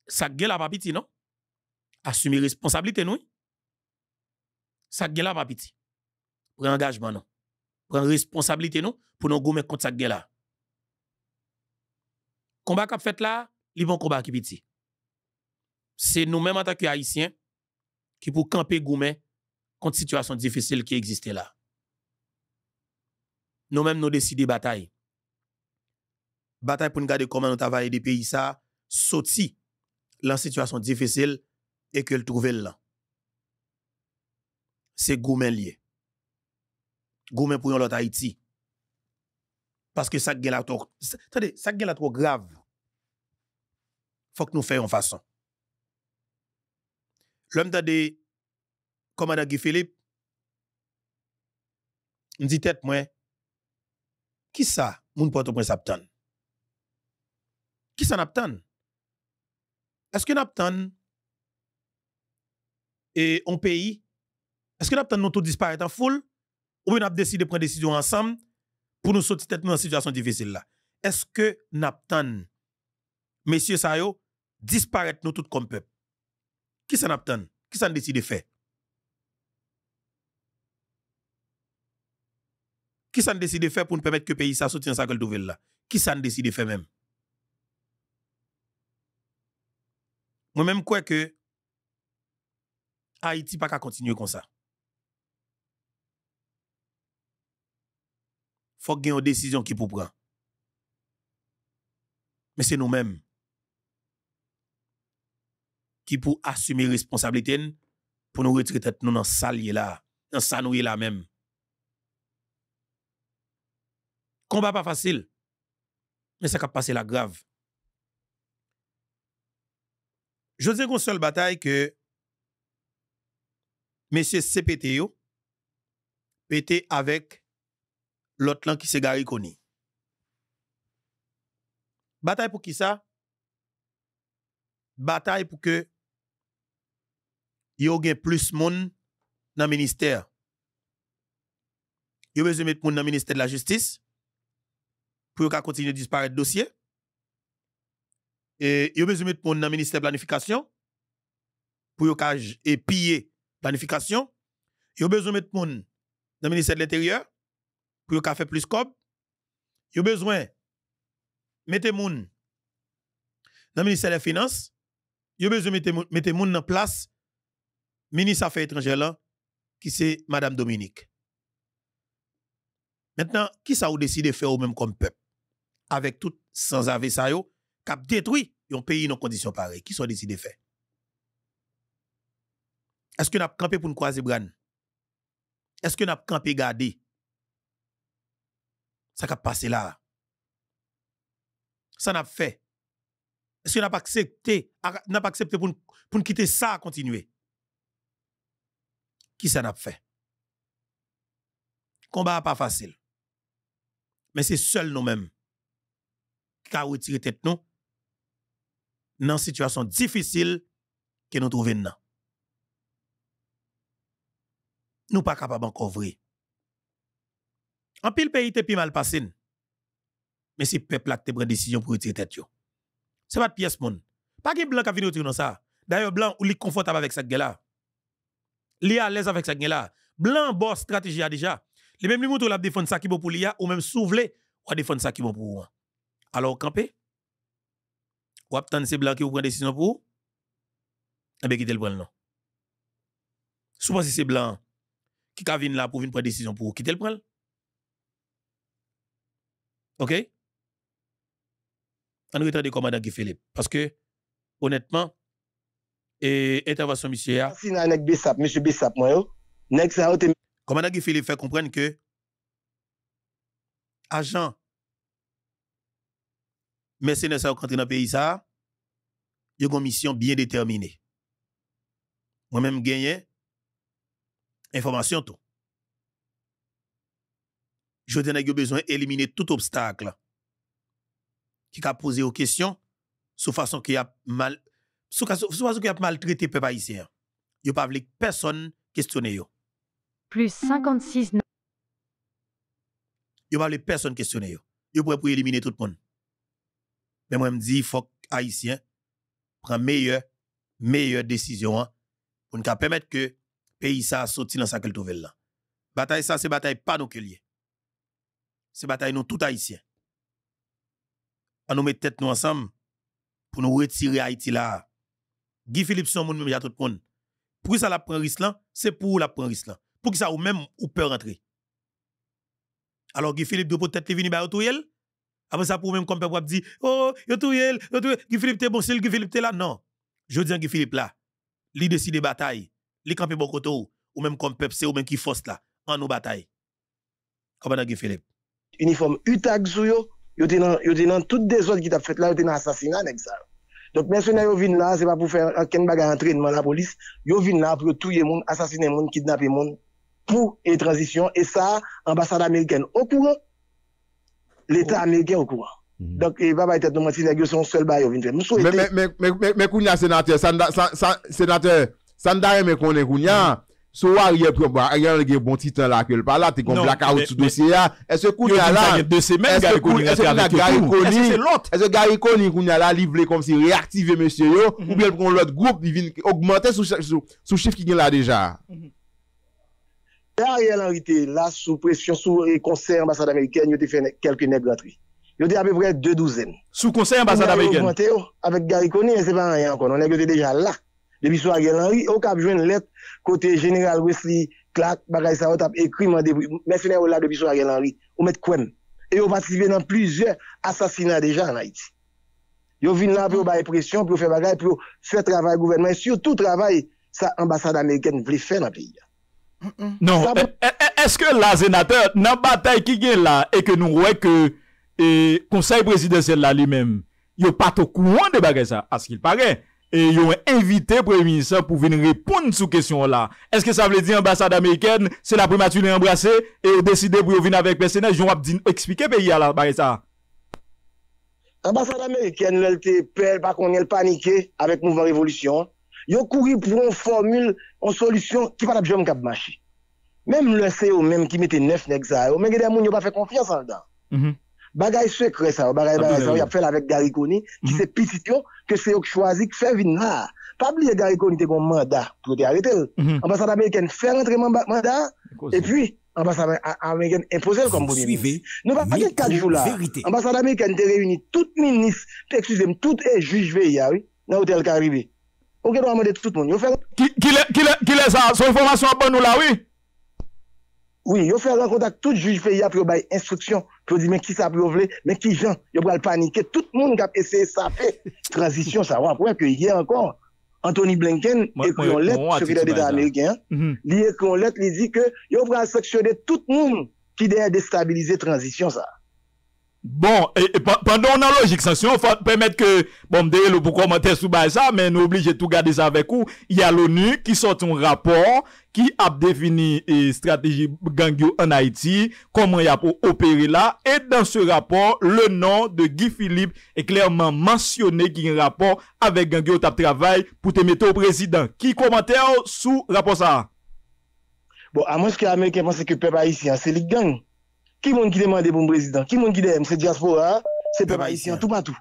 Ça gueule la pas petit, non? Assumer responsabilité, non? Ça gueule la pas petit. Prends engagement, non? Prends responsabilité, non? Pour nous gommer contre ça gueule là. Combat qu'a fait là, il bon combat qui petit. C'est nous-mêmes en tant que Haïtiens qui pour camper gommer contre situation difficile qui existait là. Nous-mêmes nous décider bataille. Bataille pour nous garder comment nous travailler des pays ça, sorti la situation difficile et que le là. c'est goumen lié. Goumen pour l'autre Haïti. Parce que ça gen la trop, attendez, ça. Faut que nous fassions façon. L'homme de commandant Guy Philippe, me dit tête moi, qui ça, moun porte prince aptan? Qui ça n'aptan? Est-ce que n'aptan et un pays, est-ce que n'aptan nous tout disparaître en foule? Ou bien décidé de prendre décision ensemble pour nous sortir tête dans une situation difficile là? Est-ce que n'aptan, messieurs Sayo, disparaître nous tout comme peuple? Qui ça n'aptan? Qui ça décide de faire? Qui ça décide de faire pour nous permettre que le pays dans sa gueule là? Qui ça décide de faire même? Moi-même, quoi que Haïti pas qu'à continuer comme ça. Faut ait une décision qui pour prendre. Mais c'est nous-mêmes qui pour assumer responsabilité pour nous retirer tête nous salier là, dans sanouiller là même. Combat pas facile, mais ça a passé la grave. Je dis qu'on seule bataille que messieurs CPT yo pété avec l'autre là qui se gari koni. Bataille pour qui ça? Bataille pour que yo gen plus moun dans ministère. Yo besoin mettre moun dans ministère de la justice pour yo continuer de disparaître dossier. Et yo besoin mettre moun dans ministère de planification pour yo ka et piller planification. Yo besoin mettre moun dans ministère de l'intérieur pour yo ka faire plus cob. Yo besoin mettre moun dans ministère des finances. Yo besoin mettre moun en place ministre Affaires étrangères là, qui c'est Madame Dominique. Maintenant, qui ça ou décide de faire au même comme peuple? Avec tout sans ave ça yo, cap détruit un pays dans conditions pareilles. Qui sont décidé de faire? Est-ce que avons campé pour nous croiser bran? Est-ce que avons campé garder? Ça a passé là. Ça n'a fait. Est-ce que n'avons pas accepté, n'a pas accepté pour, pour quitter ça à continuer? Qui ça n'a fait? Combat pas facile. Mais c'est seul nous-mêmes qui a retiré tête nous dans une situation difficile que nous trouvons. Nous pas capables encore vrai. En pile pays était plus mal passé. Mais c'est peuple qui prend décision pour retirer tête yo. C'est pas de pièce. Pas de blanc qui vient retirer dans ça. D'ailleurs blanc ou confortable avec cette gueule là. Li à l'aise avec gueule là. Blanc boss stratégie a déjà. Les mêmes li la défendre ça qui bon pour l'IA ou même souvler ou défendre ça qui bon pour ou. Alors camper ou attendre ces blancs qui prend décision pour vous, eh bien, quittez le prendre non. Souvent, si c'est blanc qui viennent là pour venir prendre décision pour vous, quittez le prendre. OK? On retard de commandant Guy Philippe. Parce que, honnêtement, et intervention, monsieur. Si nan nek Bessap, monsieur Bessap, moi, yo, nek sa te. Commandant Guy Philippe fait comprendre que agent mercenaires qui rentrent dans pays, ça, une mission bien déterminée. Moi-même, gagné information tout. Je dis que besoin d'éliminer tout obstacle qui a posé aux questions sous façon qu'il a mal sous façon qu'il a maltraité peuple haïtien. Yo pas voulu personne questionner yo. Plus 56 Yo pas voulu personne questionner yo. Yo pour éliminer tout le monde. Mais moi, je me dis, faut que Haïtiens prennent meilleure, meilleure décision pour nous permettre que le pays ça sorti dans sa nouvelle là. Bataille ça, c'est bataille pas nous que C'est bataille nous tout Haïtiens. On nous met tête nous ensemble pour nous retirer Haïti là. Guy Philippe son monde même tout le monde. Pour ça la prend risque là, c'est pour la prendre risque là? Pour que ça ou même ou peut rentrer? Alors Guy Philippe peut-être venir ba autoyel après ça, pour même comme peuple dit, oh, yo tout yel, yo tout Guy Philippe t'es bon, c'est Guy Philippe t'es là. Non. Je dis Guy Philippe là. Li décide bataille. Li campé bon koto. ou même comme peuple, c'est ou même qui force là, en nos batailles. Commandant Guy Philippe? uniforme UTAG sou yo, yo nan, yo te nan tout des autres qui t'a fait là, yo nan assassinat nèg ça. Donc mercenaires yo vinn là, c'est pas pour faire ken bagay entraînement la police, yo vinn là pour tuer moun, assassiner moun, kidnapper moun pour et transition et ça ambassade américaine au courant. L'État américain au courant. Donc il va pas être nous mentir nèg yo son seul bail yo vinn faire. Nous Mais, mais, mais, mais, mais, sénateur, sénateur, ça n'a mais qu'on est Sou a rye pou ba, a rye an gen bon titan la ke l pa la, te kon blackout sou dosye ya. Ese kou nye la, ese kou nye Gary Coney, ese Gary Coney kou nye la livre kom si reaktive monsye yo, ou bien pou kon lot group, li vin augmente sou chif ki gen la deja. A rye an rite, la sou presyon sou konser ambassade Ameriken, yo te fene kelke negratri. Yo te apè vre de douzen. Sou konser ambassade Ameriken? Yo te augmente yo, avèk Gary Coney, se pa an rye an kon, an negre te deja la. debi sou Ariel Henry, ou kap jwen let kote General Wesley Clark, bagay sa wot ap ekri man debi, men fene ou la debi sou Ariel Henry, ou met kwen. E yo patisive nan plizye asasina deja an Haiti. Yo vin la pou yo baye presyon, pou yo fe bagay, pou yo fe travay gouvernement, sou tout travay sa ambasade Ameriken vle fe nan peyi. Mm -mm. Non, va... E, e, eske la senateur nan batay ki gen la e ke nou wè ke e, konsey presidentsel la li men, yo pato kouan de bagay sa, as ki l pare, Et ils ont invité le Premier ministre pour venir répondre sur question là. Est-ce que ça veut dire l'ambassade américaine, c'est la primature embrassée et décider pour venir avec personnage, ils ont dit- expliquer pays à la bagay ça. Ambassade américaine, elle te peur, pas qu'on ait paniqué avec mouvement révolution. Yo couru pour une formule, une solution qui pas cap marcher. Même le CEO même qui mettait neuf nèg ça, mais des moun yo pas fait confiance en dedans. Bagay secret ça, bagay Ah, bagay oui. y a fait avec Gary Coney, qui Mhm. c'est petit yo, que c'est yo choisi, qui fait venir là. Pas oublier Gary Coney te un mandat pour te. Mhm. Ambassade américaine fait rentrer manda- mandat, et puis, ambassade am- américaine imposer comme premier ministre. Suivez Nous va pas dire quatre jours là. vérité. Ambassade américaine te réunit tout ministre, excusez-moi, tout est juge VIA, oui, dans l'hôtel Caribé. Ok, doit demander tout le monde. Yo fait, Qui, qui, le- ça, son information à nous là, oui? Oui, yo fait rencontre avec tout juge VIA pour bailler instruction, pour dire, mais qui ça pour vle, mais qui gens, yo pral paniquer. Tout le monde qui a essayé ça fait transition, ça va. Après que hier encore, Anthony Blinken secrétaire attitude d'État bazar. américain, Mhm. il écrit une lettre, il dit que yo pral sanctionner tout le monde qui doit déstabiliser transition, ça. Bon, et, et pendant nan logik sanksyon, fwa premet ke, bon mdeye lou pou komante sou bay sa, men nou oblige tou gade sa vek ou, ya l'ONU ki sot un rapor, ki ap defini e, strategi gangyo an Haiti, koman ya pou opere la, et dan se rapor, le nan de Guy Philippe e klerman mansyone ki yon rapor avek gangyo tap travay pou te mette ou prezident. Ki komante ou sou rapor sa? Bon, a mwen fke Amerike panse ke pep Haitien, se li gang. Qui monde qui demande pour un président? Qui monde qui demande? C'est diaspora, c'est le peuple haïtien, tout partout.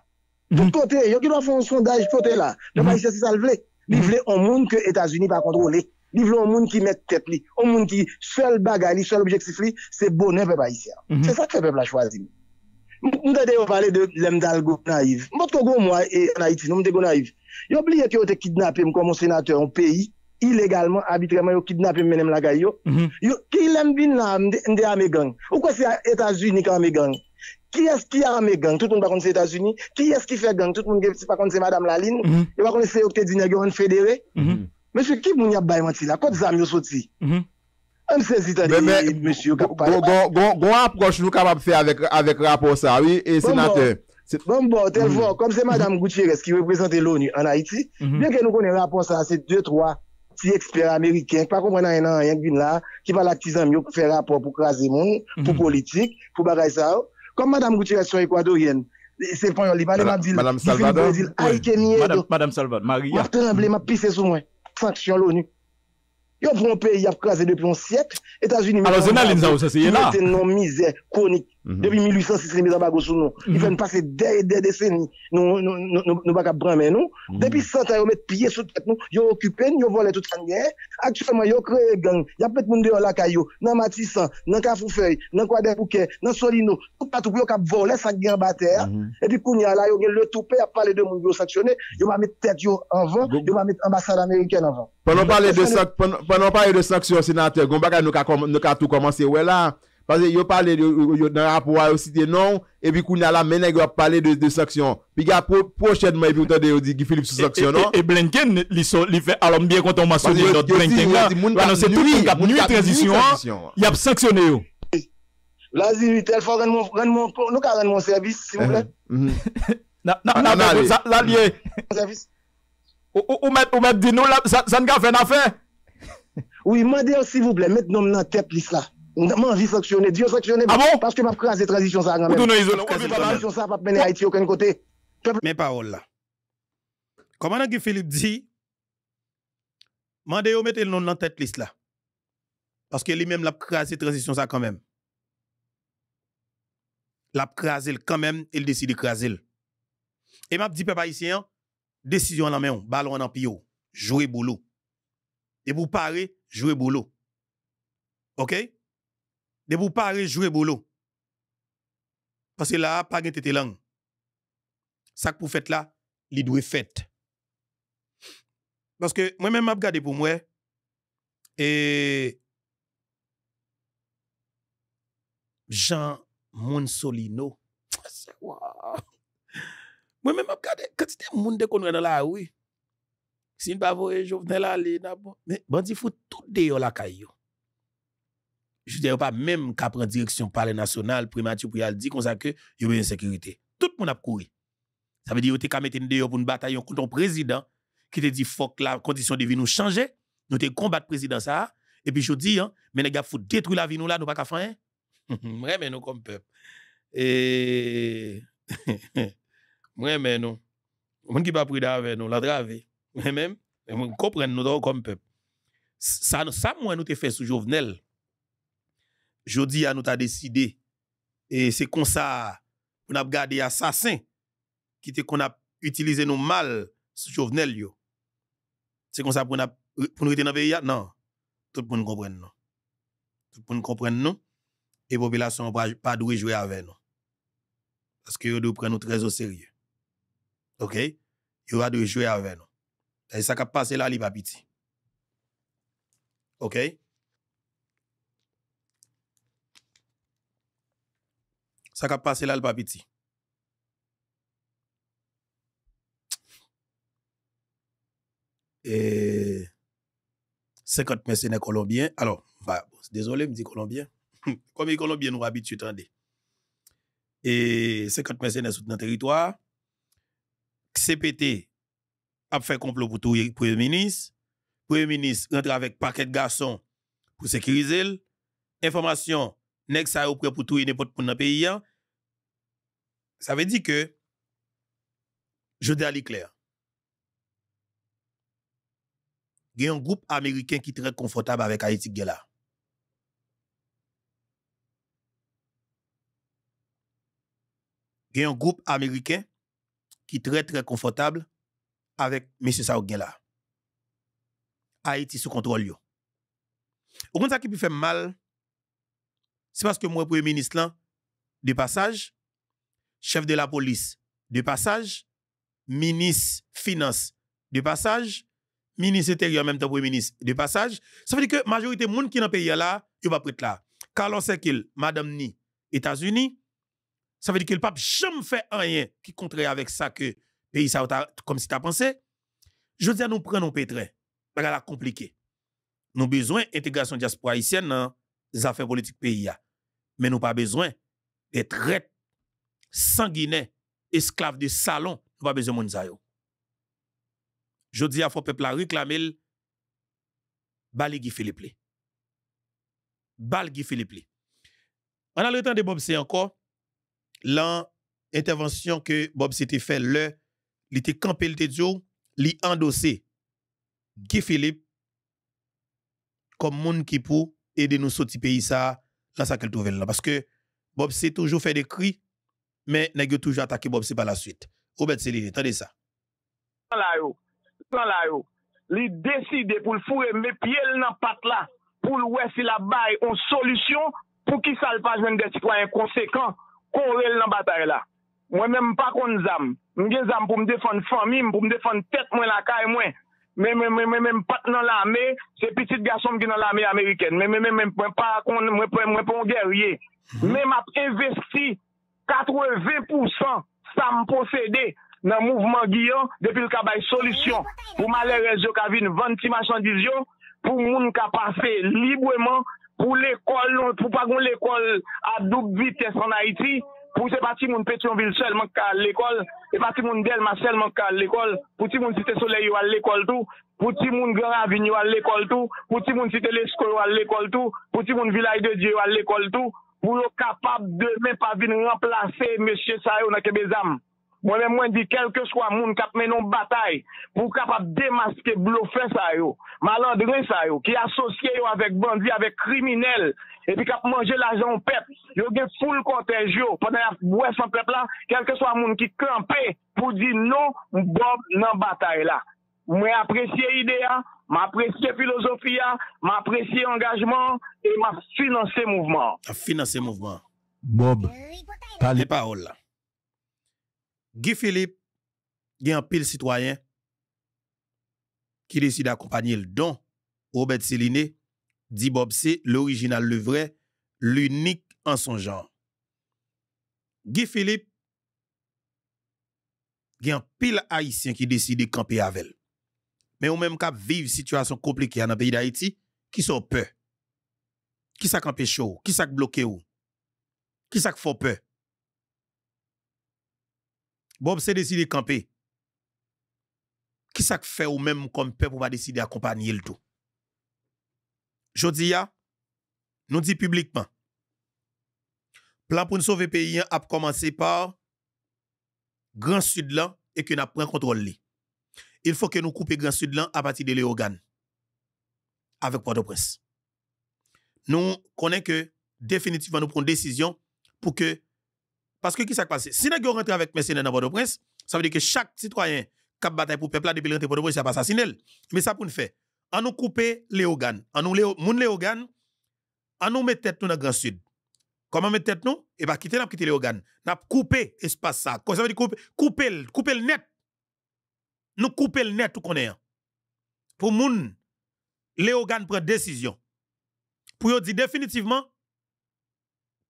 Tout côté, il y a qui doit faire un sondage côté là. Le peuple haïtien, c'est ça le voulait. Il voulait un monde que les États-Unis pas contrôler. Il voulait un monde qui met tête li. Un monde qui, seul bagage li, seul objectif li, c'est bonheur peuple haïtien. Mhm. C'est ça que le peuple a choisi. Nous avons parlé de l'Emdalgo naïf. Moi, moi, et en Haïti, nous sommes. Ils ont oublié qu'ils ont été kidnappés comme un sénateur en pays, ilégalement, arbitrairement, ils kidnappé même la. Mhm. Qui l'aime bien là, m'de à mes? Pourquoi c'est aux États-Unis quand mes gangs? Qui est-ce qui a mes gangs? Tout le monde va contre les États-Unis. Qui est-ce qui fait gang? Tout le monde va contre Madame Laline. Mhm. Il va contre c'est Octet Dinagor, fédéré. Mhm. Monsieur, qui moun y a baillé là? Quand Zam yo sorti? Mwen se zita di monsye yo kap pale. Gon aproche nou kapap fe avèk rapor sa, oui, e senate. Bon, bon, tel fò, kom se Madame Gutierrez ki reprezentè l'ONU an Haiti, bien ke nou konen rapor sa, se 2-3 ti eksper Ameriken, pa kompren la, ki pa la tizan myo pou fè rapor pou krasi moun, pou Madame Gutiérrez son Ekwadorien, se pon yon li, Madame Madame Salvador, Brésil, oui. Kenye, Madame, Madame Salvador, Maria. Ma pisse sou mwen, sanksyon l'ONU. Yon pou yon peyi Etats-Unis. Alors, ou. Mhm. Depuis 1806, les mises en bago sous nous. Mhm. Il fait nous passer des, des décennies. Nous, nous, nous, nous, nous pas prendre, nous. Mhm. Depuis 100 ans, ils mettent pied sous tête nous. Ils occupé, ils volé tout ça bien. Actuellement, ils créé gang. Il y a peut-être monde dehors la caillou. Dans Matissan, dans Cafoufeuille, dans Quadépouquet, dans Solino. Tout partout, ils ont volé ça bien bataire. Mhm. Et puis, Kounia là, ils ont le toupé à parler de monde, ils ont sanctionné. Ils vont mettre tête en vent. Ils vont mettre ambassade américaine en vent. Pendant parler de sanctions sénateur, nous nous ka tout ouais là Pase yo pale, yo, yo nan rapwa yo site non, epi kou nala menen yo pale de, de saksyon. Pi ga po, pochèdman epi ou tade yo di Gifilip sou saksyon, non? E, e, e Blenken li, so, li fe alon bie konton maso di lot Blenken la, anon se tout moun kap nui transisyon, yap saksyon yo. La zi, tel fò ren moun, nou ka ren moun servis, si moun lè. Nan, nan, nan, la liye. Ou mèp di nou la, san ka fè na fè? Oui, mèdè yo si moun lè, mèt nom nan tep lis la. Envie de sanctionner, Dieu sanctionner. Ah bon? Parce que m'a crasé transition ça quand Ou même. tourne isolé. Parce Ou que pas c'est mal. Transition ça pas mener Haïti aucun côté. Mes paroles là. Commandant Guy Philippe dit, mandez yo mettez le nom dans la tête liste là. Parce que lui-même l'a crasé transition ça quand même. L'a crasé quand même, il décide de craser. le. Et m'a dit peuple haïtien, décision en la main, ballon en pio, jouer boulot. Et vous parler, jouer boulot. OK? de pou pa rejouye bolo. Pase la, pa gen tete lang. Sak pou fèt la, li dwe fèt. Paske mwen men map gade pou mwen, e, Jean Monsolino, mwen men map gade, katite moun de konwen la, oui. Sin pa vore, jovnen la, le, nabon, men bandi fout tout de yo la kay yo. Je ne pas même qu'à prendre direction palais national, primature pour y dire comme ça que y a une insécurité. Tout le monde a couru. Ça veut dire que tu une dehors pour une bataille contre ton président qui te dit faut que la condition de vie nous change. Nous te combattre président ça. Et puis je dis, hein, mais les gars, faut détruire la vie nous là, nous pas qu'à faire. hein. Moi, mais nous comme peuple. Et. Moi, mais nous. Moun qui pas pris avec nous, la drave. Moi même, nous comprenons nous comme peuple. Ça, ça moi, nous te fait sous Jovenel. Jodi, nous t'a décidé. Et c'est comme ça, on a gardé assassin qui te qu'on a utilisé nous mal sous Jovenel. C'est comme ça pour nous rester dans le pays non. Tout le monde comprend non. Tout le monde comprend nous et la population pas pas doué jouer avec nous. Parce que nous très au sérieux. OK? Yo va doué jouer avec nous. Et ça qui a passé là, il va petit. OK? Ça qui a passé là, il va petit. et 50 mercenaires colombiens. Alors, bah, désolé, me dit colombien. Comme les colombiens nous habitués, attendez. Et 50 mercenaires sur notre territoire. CPT a fait complot pour tout le Premier ministre. Premier ministre rentre avec paquet de garçons pour sécuriser. le. Information, nèg ça prêt pour tout n'importe pour dans le pays. Ça veut dire que, je dis à l'éclair, il y a un groupe américain qui est très confortable avec Haïti. Il y a un groupe américain qui est très très confortable avec M. Sao. Haïti sous contrôle. Au contraire, qui peut faire mal, c'est parce que moi, Premier ministre, là, de passage, chef de la police, de passage, ministre finance, de passage, ministre intérieur même temps premier ministre de passage. Ça veut dire que majorité monde qui dans le pays là il va prêtre là. Carlos Sekil madame ni États-Unis ça veut dire que le pape jamais fait rien qui contraire avec ça que pays ça comme si tu as pensé. Je dis à nous prendre nos pétrins parce la compliqué. Nous besoin intégration diaspora haïtienne dans les affaires politiques pays mais nous pas besoin d'être traite sanguinaires esclaves de salon nous pas besoin de yo je dis à faut peuple la réclamer Bali Philippe. li. Bal Guy Philippe. li. On le temps de Bob C encore, l'intervention que Bob s'était fait le, il était campé le tédio, li endossé Guy Philippe comme monde qui pour aider nous sortir pays ça, là ça qu'elle trouve là. Parce que Bob C toujours fait des cris, men negyo toujou atake Bob se pa la suite. Obed Selini, tande sa. Plan la yo, plan la yo, li deside pou l fure me piel nan pat la, pou l wè si la bay on solusyon pou ki sal pa jwen de sitwayen konsekant kon rel nan batay la. Mwen men mpa kon zam, mwen gen zam pou m defon famim, pou m defon tet mwen la kay mwen, men men men men men pat nan la me, se pitit gasom ki nan la me Ameriken, men men men men mwen pa kon, mwen pa kon gerye, men map investi 80% sa m posede nan mouvman Giyon depil ka bay solisyon pou malerez yo ka vin 20 machandiz yo pou moun ka pase libreman pou l'ekol, pou pagon l'ekol a doub vites an Haiti pou se pati moun Petionville selman ka l'ekol, se pati moun Delma selman ka l'ekol, pou ti moun Site Soleil yo al l'ekol tou, pou ti moun Grand Avigne yo al l'ekol tou, pou ti moun Site Lesco yo al l'ekol tou, pou ti moun Vilay de Dieu yo al l'ekol tou pou yo kapab demen pa vin remplase M. Sayo nan Kebezam. Mwen men mwen di kelke swa moun kap menon batay pou kapap demaske blofe sa yo, malandre sa yo, ki asosye yo avek bandi, avek kriminel, epi kap manje la jan pep, yo gen foul kontej yo, pwene ya wè san pep la, kelke swa moun ki kranpe pou di nou mbob nan batay la. Mwen apresye ide ya, m'apprécie philosophie, m'apprécie engagement et m'a financé mouvement. A financé mouvement. Bob, pas les paroles là. Guy Philippe, il y a un pile citoyen qui décide d'accompagner le don. Robert Céline dit Bob c'est l'original, le vrai, l'unique en son genre. Guy Philippe, il y a un pile haïtien qui décide de camper avec elle. Mais ou même cap vivre situation compliquée dans le pays d'Haïti, qui sont peur. Qui ça camper chaud, qui ça bloqué ou? Qui ça fait peur? Bob c'est décidé de camper. Qui ça fait ou même comme peuple pour pas décider d'accompagner le tout? Jodi ya, nous dit publiquement. Plan pour nous sauver pays a commencé par Grand Sud là et que nous pris contrôle. Il faut que nous coupions Grand Sud à partir de Léogane avec Port-au-Prince. Nous connaissons que définitivement nous prenons décision pour que parce que qui s'est passé? Si nous rentrons avec mercenaires dans Port-au-Prince, ça veut dire que chaque citoyen qui a bataille pour le peuple depuis rentrer Port-au-Prince a pas assassiné. Mais ça pour nous faire en nous couper Léogane, en nous Léo, moun Léogane, nous mettre tête nous dans Grand Sud. Comment mettre tête nous? Et pas quitter n'a quitter Léogane. N'a couper espace ça. Quoi ça veut dire couper? Couper couper le net. Nous couper le net tout qu'on est. Pour moun Léogane prend décision. Pour dire définitivement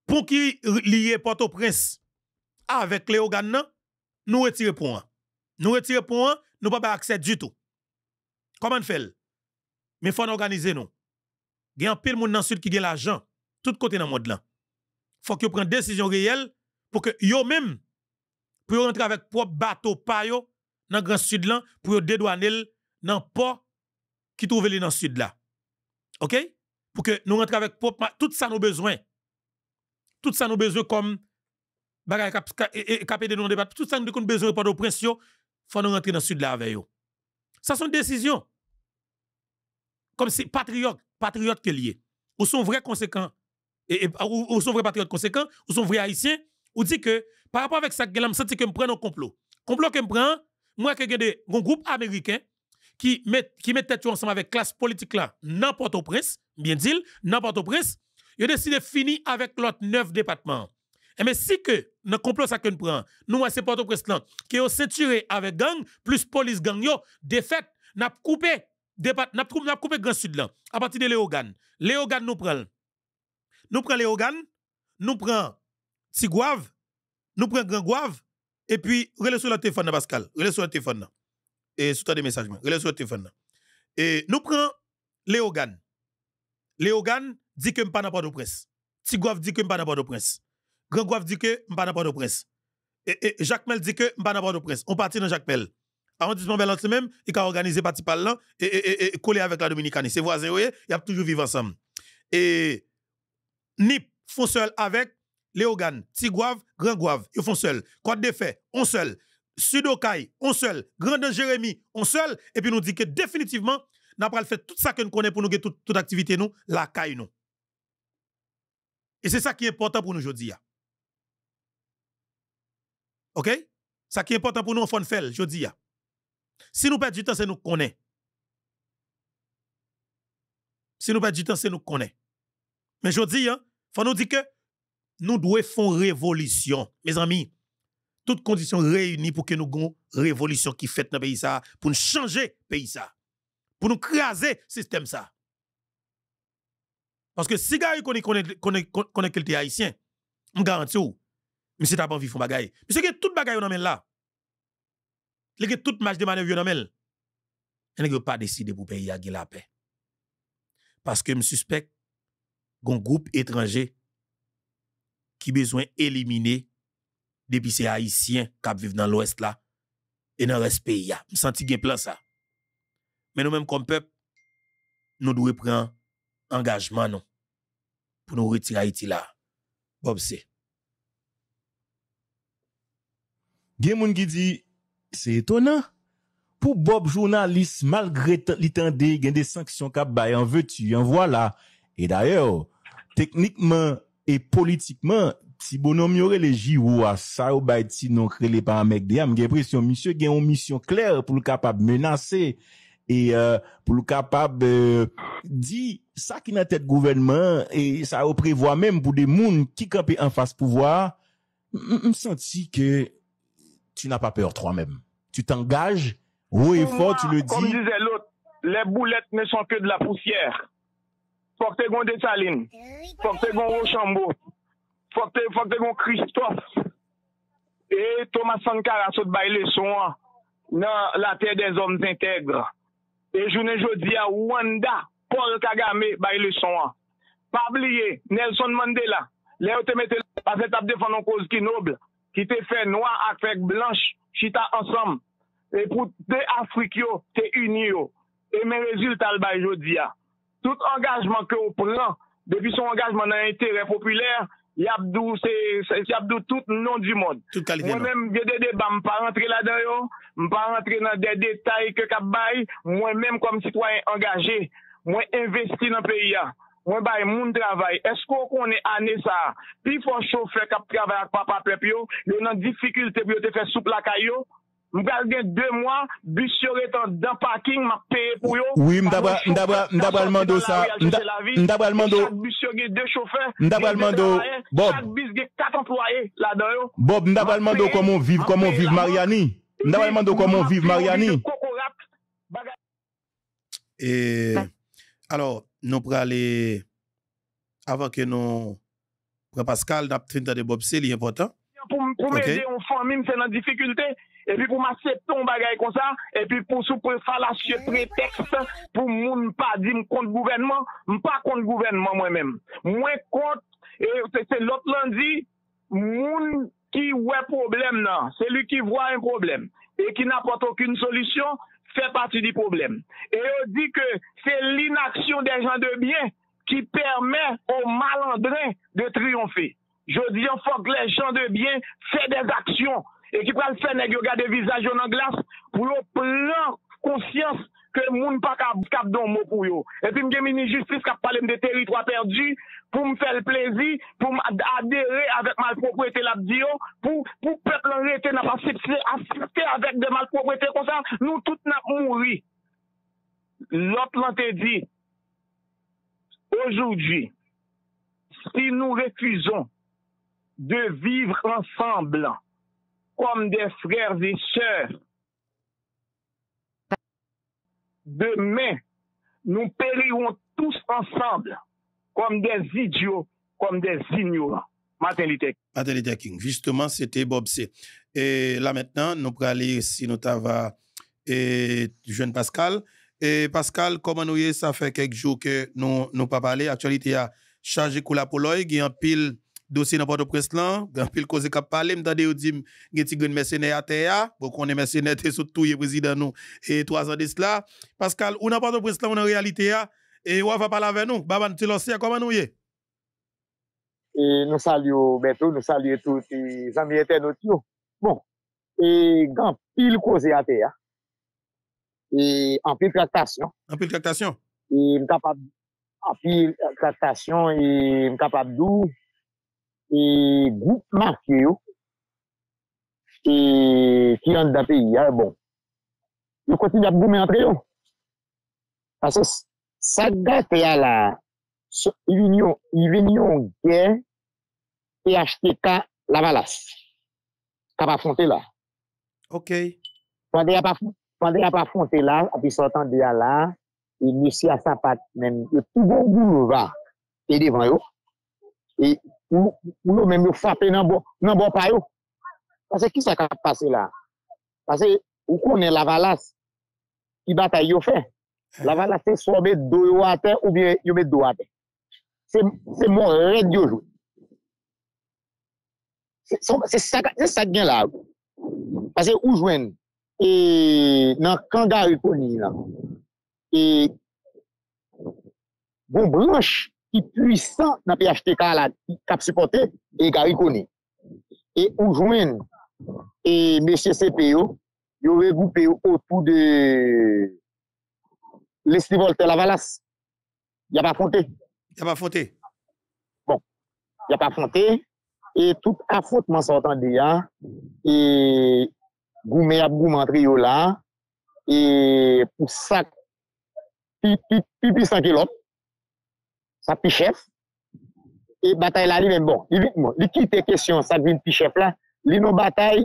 pour qui lié Port-au-Prince avec Léogane nan, nous retirer un. Nous retirer un, nous pas accès du tout. Comment le? Mais faut organiser nous. Il y a un pile moun dans sud qui a l'argent, tout côté dans le monde là. Faut que prenne décision réelle pour que yo même pour rentrer avec propre bateau pa yo dans le grand sud là pour dédouaner dans port qui trouve dans le sud là. OK? Pour que nous rentrions avec tout ça nous besoin. Tout ça nous besoin comme et- cap de débat, tout ça nous besoin pour nos prince faut nous rentrer dans le sud là avec yo. Ça sont décisions comme si patriote, patriote que lié. Ou sont vrais conséquents, et, ou, sont vrais patriotes conséquents, ou sont vrais haïtiens, ou dit que par rapport avec ça, je me senti que me prend un complot. Complot que prend, moi que un groupe américain qui met qui met tête ensemble avec classe politique là, n'importe au prince, bien dit, n'importe au prince, il a décidé de finir avec l'autre neuf départements. Et mais si que dans le complot ça que nous prend, nous c'est Port-au-Prince là, qui est ceinturé avec gang plus police gang yo, de fait, n'a coupé départ n'a coupé Grand Sud là à partir de Léogane. Léogane nous prend. Nous prend Léogane, nous prend Tigouave, nous prend Grand Gouave et puis relais sur le téléphone Pascal, relais sur le téléphone. Et sous des messages, relais sur le téléphone. Et nous prend Léogane. Léogane dit que m'pas dans Port-au-Prince. Tigouave dit que m'pas dans Port-au-Prince. Grand Gouave dit que m'pas dans Port-au-Prince. Et, et Jacques Mel dit que m'pas dans Port-au-Prince. On partit dans Jacques Mel. Arrondissement Bellanti même, il a organisé parti par là et, collé avec la Dominicanie. Ses voisins, oui, ils ont toujours vivre ensemble. Et Nip font seul avec Léogane, Tigouave, Grand Gouave, ils font seul. Côte des Faits, on seul. Sudokai, on seul. Grand de Jérémy, on seul. Et puis nous dit que définitivement, n'a pas fait tout ça que nous connaissons pour nous toute, toute activité nous, la caille nous. Et c'est ça qui est important pour nous aujourd'hui. OK? Ça qui est important pour nous, on faut faire aujourd'hui. Si nous perdons du temps, c'est nous connaît. Si nous perdons du temps, c'est nous connaît. Mais je dis, hein, faut nous dire que nous devons faire une révolution. Mes amis, toutes conditions réunies pour que nous ayons une révolution qui fait dans le pays pour nous changer le pays pour nous craser le système ça. Parce que si gars connaît qu'il haïtien, me garantis monsieur t'a pas envie font bagaille. Monsieur que toute bagaille dans là. Les que toute marche de manœuvre dans men. Il n'a pas décidé pour payer la paix. Parce que je suspecte un groupe étranger qui besoin éliminer depuis ces haïtiens qui vivent dans l'ouest là et dans le reste pays. Je sens qu'il plan ça? Mais nous-mêmes, comme peuple, nous devons prendre engagement non, pour nous retirer Haïti là. Bob, c'est. Gen moun qui dit, c'est étonnant. Pour Bob, journaliste, malgré l'étendue, il y a des sanctions qui en veux-tu, en voilà. Et d'ailleurs, techniquement E politikman, ti bonom yore le jiwo a sa ou bay ti non krele pa an mek de yam, gen presyon misyo gen yon misyon kler pou l kapab menase e euh, pou l kapab euh, di sa ki nan tet gouvenman e sa ou prevoa menm pou de moun ki kapi an fas pouvoar, m senti ke tu nan pa peur tro menm. Tu t'engage, ou e fort, tu le di. Kom dize lot, le boulette ne son ke de la poussière. Fok te gon Detaline, fok te gon Rochambeau, fok te, te gon Christophe, e Thomas Sankara sot bay leson an nan la ter des omz integre. E jounen jodi a Wanda, Paul Kagame bay leson an. Pabliye, Nelson Mandela, le yo te mette la paset ap defan an koz ki noble, ki te fe noa ak fek blanche, chita ansam, e pou te Afrikyo te unyo, e men rezultat bay jodi a. tout engagement que vous prenez, depuis son engagement dans l'intérêt populaire, Yabdou, c'est Yabdou tout nom du monde. Moi-même, j'ai des débats, je ne pas rentrer là-dedans, je ne pas rentrer dans des détails que Kabay, moi-même comme citoyen engagé, moi investi dans le pays. Mwen bay moun travay, esko konen ane sa, pi fon choufer kap travay ak papa pep yo, yo nan difikulte pi yo te fe souplaka yo, M'gal gen deux mois, bus dans dans parking, m'a payé pour yo. Oui, m'dabra m'dabra m'dabra mando ça. M'dabra mando. Chaque bus gen deux chauffeurs. M'dabra mando. Bob. Chaque bus gen quatre employés là-dedans yo. Bob, m'dabra mando comment vivre comment vivre Mariani? M'dabra mando comment vivre Mariani? Et alors, nous pour aller avant que nous Pascal, n'a de Bob, c'est important. Pour, m'aider famille, c'est une difficulté. epi pou ma septon bagay kon sa, epi pou sou pre falasye eh, pretext eh, eh. pou moun pa di m kont gouvenman, m pa kont gouvenman mwen men. Mwen kont, e, se lot lan di, moun ki wè problem nan, se li ki vwa yon problem, e ki n'apote okun solisyon, fe pati di problem. E yo di ke se l'inaksyon de jan de bien ki permè ou malandren de triyonfe. Je di an fok le jan de bien fe des aksyon, e ki pral fè neg yo gade vizaj yo nan glas pou yo pran konsyans ke moun pa kap, kap don mou pou yo. E pi mge mini justice kap pale mde teritwa perdi pou m fèl plezi, pou m adere avèk malproprete la bdi yo, pou, pou pepl an rete nan pa asipte avèk de malproprete konsan, nou tout nan mouri. Lot lan te di, ojoudji, si nou refuzon de vivre ansanblan, comme des frères et sœurs. Demain, nous périrons tous ensemble comme des idiots, comme des ignorants. Martin Luther King. Justement, c'était Bob C. Et là maintenant, nous pourrons aller si nous avons et jeune Pascal. Et Pascal, comment nous y est, ça fait quelques jours que nous nous pas parlé. Actualité a chargé pour la Pologne, il y a un pile dossier dans Port-au-Prince là, grand pile cause qu'a parlé, m'tendé ou dit gen ti grand mercenaire à terre, bon qu'on est mercenaire te sous tout président nous et trois ans de cela. Pascal, ou dans Port-au-Prince là, on en réalité et on va parler avec nous? Baban tu l'as comment nous y Et nous saluons Beto, nous saluons tous les amis internautes. Bon, et grand pile cause à terre. Et en pile tractation. En pile tractation? Et capable en pile tractation et capable d'où? e goup marke yo, e ki an da peyi ya, bon, yo konti ap goume antre yo. Pase sa gate ya la, so, yi ven yon gen ka la valas, ka pa fonte la. Ok. Pande ya pa, pa fonte la, api sotan de ya la, e misi a sa pat men, yo tou bon goulou va, e devan yo, e ou nou menm yo fape nan bo, nan bo payo. Pase ki sa ka pase la? Pase ou konen la valas ki batay yo fe. La valas se so sobe do yo ate ou bien yo met do ate. Se, se mon red yo jou. Se, se, sa gen la. Pase ou jwen e, nan kanga yu koni la. E bon blanche ki pwisan nan PHTK la kap supporte e gari koni. E ou jwen e mesye CPO, yo regoupe yo otou de l'estivolte la valas. Ya pa fonte. Ya pa fonte. Bon, ya pa fonte. E tout afotman sa otan de ya, e goume ap goume antri yo la, e pou sak pi pi pi pi san ki lop, sa pi chef, e batay la li men bon. Li, bon, li ki te kesyon sa vin pi chef la, li nou batay,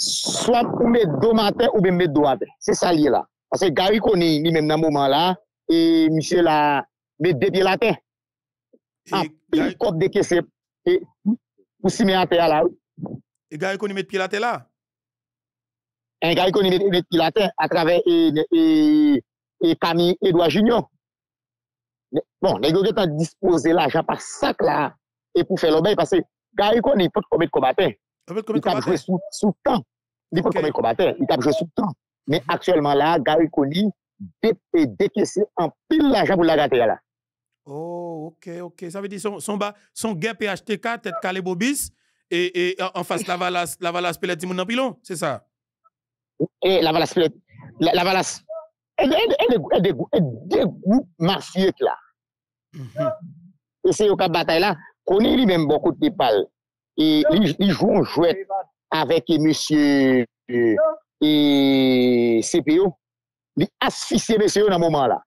swap ou me do maten ou me me do ave. Se sa li la. Ase gari koni li men nan mouman la, e misye la, me depye la ten. An pi kop de kese, e pou si me ate a la. E gari koni met pi la ten la? En gari koni met pi la ten, a traven e, e, e, e Kami Edouard Junior. Bon, negyo getan dispose la, jan pa sak la, e pou fè l'obey, pase gari koni pot komet komaten. I tap jwe sou tan. Li pot komet komaten, i tap jwe sou tan. Men aksyèlman la, gari koni dekese an pil la jan pou la gate ya la. Oh, ok, ok. Sa ve di son gen PHTK, tet Kale Bobis, e an fas la valas pelet di moun nan pilon, se sa? E la valas pelet, la valas, E de goup mafyek la. E se yo ka batay la, koni li men bon kote pal. E li joun jwet avèk e monsye e CPO. Li asfise monsye yo nan mouman la.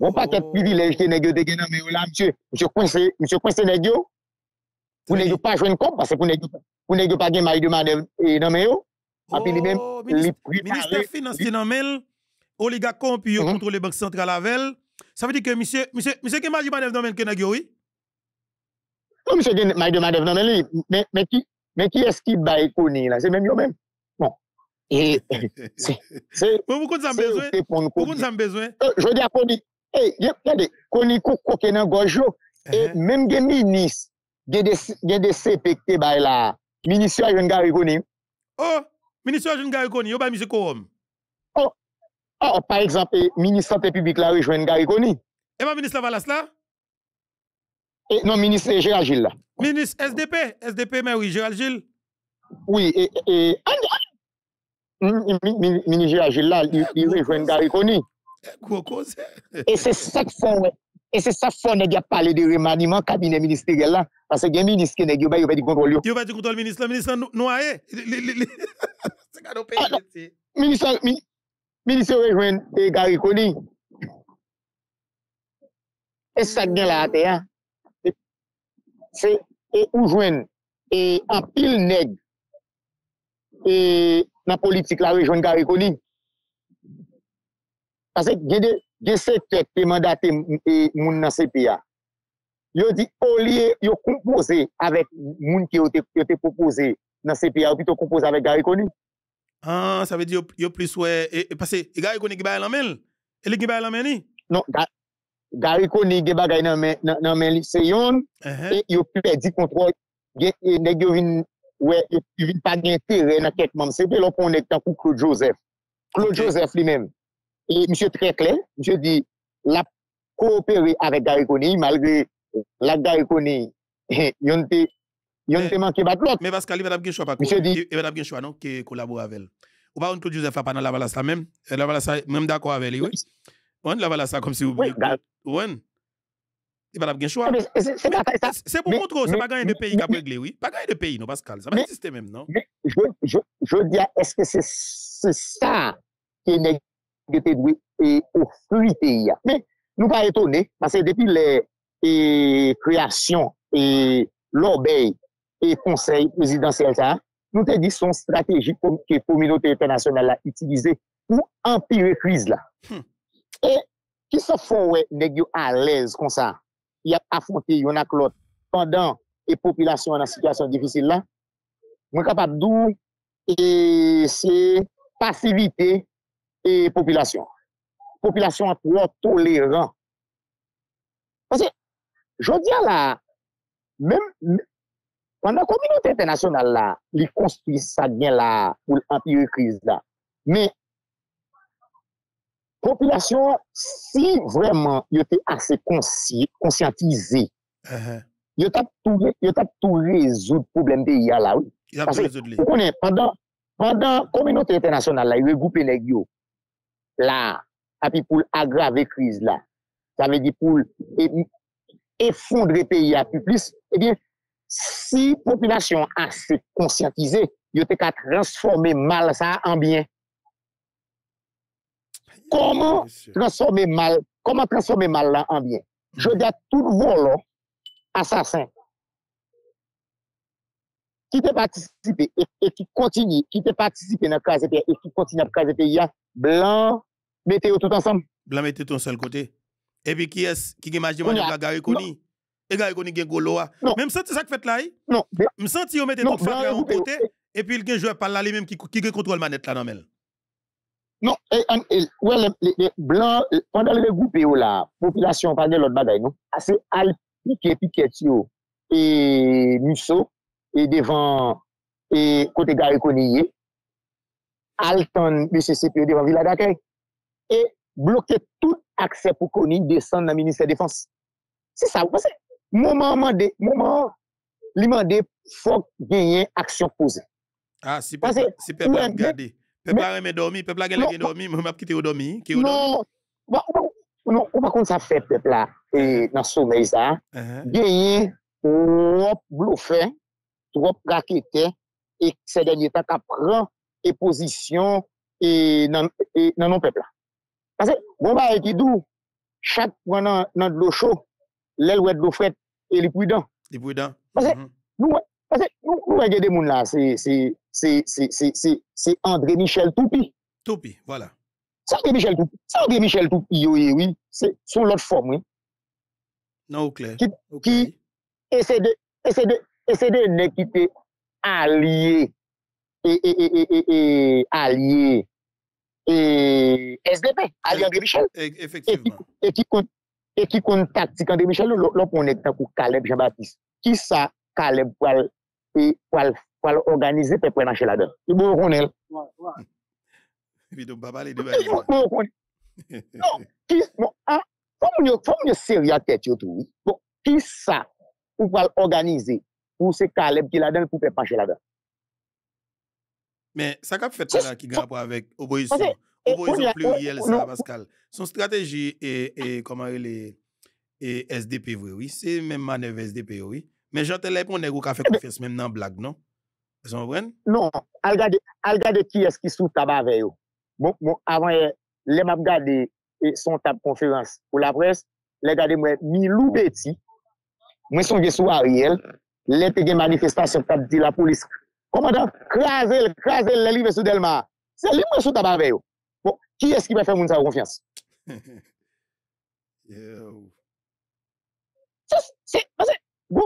Mwen pa ket privilej te negyo de genan men yo la, monsye kwen se negyo, pou negyo pa jwen kom, pase pou negyo pa gen may deman nan men yo, api li men li pripare. Ministè finance te nan men yo, oligak kon pi yo mm -hmm. kontrole bank sentral avel, sa ve di ke misye, misye, misye ke maji manev nan men ke nagyo, oui? Non, misye gen maji manev nan men li, men, men ki, men ki eski bay koni la, se men yo men. Bon. E, se, se, pou kon zan bezwen, pou kon zan bezwen. Je di akoni, e, gen, gade, koni kou koke nan gojo, e, men gen minis, gen de, gen de sepekte bay la, minisyon jen gari koni. Oh, minisyon jen gari koni, yo bay misye korom. Or, par exemple, ministre santé publique la rejoint Gary Koni. Et pas ministre Lavalas là? Et non, ministre Gérald Gilles là. Ministre SDP, SDP, mais oui, Gérald Gilles. Oui, et, et, mm, ministre Gérald Gilles là, il rejoint Gary Koni. Et c'est ça que font, et c'est ça font, nest a parlé de remaniement cabinet ministériel là, parce que gen ministre qui n'est pas du contrôle. Il pas du contrôle ministre, le ministre noyé. Eh? C'est quand on paye. Ministre, milisyo rejwen e gari koni. E sak gen la ate ya. Se e oujwen e apil neg e nan politik la rejwen gari koni. Pase gen de gen se tek pe mandate e moun nan sepi ya. Yo di olye yo kompose avèk moun ki yo te, yo te propose nan sepi ya ou pi to kompose avèk gari koni. Ah, sa ve di yo plis wè, e pase, e gari koni ki baye lan men? E li ki baye lan men ni? Non, nan men li se yon, e yo kontrol, neg yo vin, wè, yo vin pa gen tere nan ket mam sepe, lò kon nek tankou Claude Joseph. Claude Joseph li men. E msye tre klen, msye di, la avèk gari koni, malgré la yon te, Yon eh, te manke bat lot. Men paskal, yon ap gen chwa pa kou. Yon ap gen chwa non ki kolabou avèl. Ou pa yon Claude Joseph apan nan la valasa mèm? La valasa, men da kwa avèl yon. Ou an la valasa kom si ou... Ou an? Yon ap gen chwa. Se pou kontro, se pa ganyan de peyi kap regle, oui. Pa ganyan de peyi non, paskal. Sa pa existe mèm, non? Je diya, eske se sa ki neg de te dwe e ofri peyi ya. Men, nou pa etone, pase depi le kreasyon e l'obey e konsey presidansiyel sa, nou te di son strategi ke kominote internasyonal la itilize pou empire kriz la. Hmm. E ki sa fon we neg yo alez kon sa, yap afonte yon ak lot, pandan e populasyon nan situasyon difisil la, mwen kapap dou e se pasivite e populasyon. Populasyon an pou an toleran. Pase, jodi an la, menm Pendan kominote internasyonal la, li konstri sa gen la pou l'empire kriz la. Men, populasyon, si vreman yo te ase konsyantize, uh -huh. yo tap tou rezout problem de ya la. Oui. Yo tap tou rezoud li. Ou konen, pendan kominote internasyonal la, yo regoupe neg yo, la, api pou l'agrave kriz la, sa ve di pou l'effondre peyi api plis, ebyen, eh si populasyon ase konsyantize, yo te ka transforme mal sa an bien. Koman transforme mal, koman transforme mal la an bien? Je di a tout volon asasin ki te patisipe e, e ki kontini, ki te patisipe nan kazepe e ki kontini ap kazepe ya, blan mette yo tout ansam. Blan mette ton sel kote. E pi ki es, ki gen majdi man yo la gare koni? Non. Et Koni gen golo a. Non. Même c'est ça que fait là. Non, Me senti yo mette non, tout fait blanc, en côté et puis il gen joueur par là lui même qui qui contrôle manette là dans mel. non, ouais, les, blancs, euh, pendant le groupe là, population pas de l'autre bagaille, non? Assez al piqué, piqué, yo, et Musso, et devant, et côté gare Konye, Alton, BCCP devant Villa d'accueil, et bloquer tout accès pour Kony descendre dans le ministère de la Défense. C'est ça, vous pensez? Mouman mande, mouman li mande fok genyen aksyon pose. Ah, si pe pa gade. Pe pa reme dormi, pe pa gale gen dormi, mou map kite ou dormi. Non, ou pa kon sa fe pe pa nan soumey sa. Genyen, wop bloufen, wop rakete, e se denye tak apren, e pozisyon, e nan non pe pa. Pase, wou ba eti dou, chak wana nan dlo chou, lèl wè dlo fret, e li pwidan. Li pwidan. Pase mm -hmm. nou, nou, nou wè gède moun la, se André Michel Toupi. Toupi, voilà. Se André Michel Toupi, se André Michel Toupi yo ye, oui, se son lot form, oui. Non, ou kler. Ki, okay. ki, e se de, e se de, e se de ne ki te alye, e, e, e, e, e, e, alye, e, SDP, alye André Michel. Effectivement. E ki, e ki, E ki kon taktik André Michel lop mounen tan kou Kaleb Jean-Baptiste. Ki sa Kaleb wal e, organize pe pwen anche la den. E bon konel. Bidou baba li dwe. Bon konel. Non, ki, bon, an, fòm yo, fòm yo seri a tèt yo tou. Bon, ki sa ou wal organize pou se Kaleb ki la den pou pe panche la den. Men, sa kap fèt la ki gapwa avèk oboisyon. Ou pou yon pluriel sa, Pascal. Son strategi e, koman re le, e SDP vwe, oui. Se men manev SDP, oui. Men jante lè pou nè gwo ka fè konfes men nan blag, non? Son vwen? Non, al gade ki eski sou taba ve yo. Bon, bon, avan lè map gade son tab konferans pou la pres, lè gade mwen mi lou beti, mwen son gesou a riel, lè te gen manifestasyon tab di la polis. Komanda, krasel, krasel lè li ve sou delma. Se li mwen sou taba ve yo. Ki eski mwen fè moun sa ou konfians? Yo. Se, se, se, go.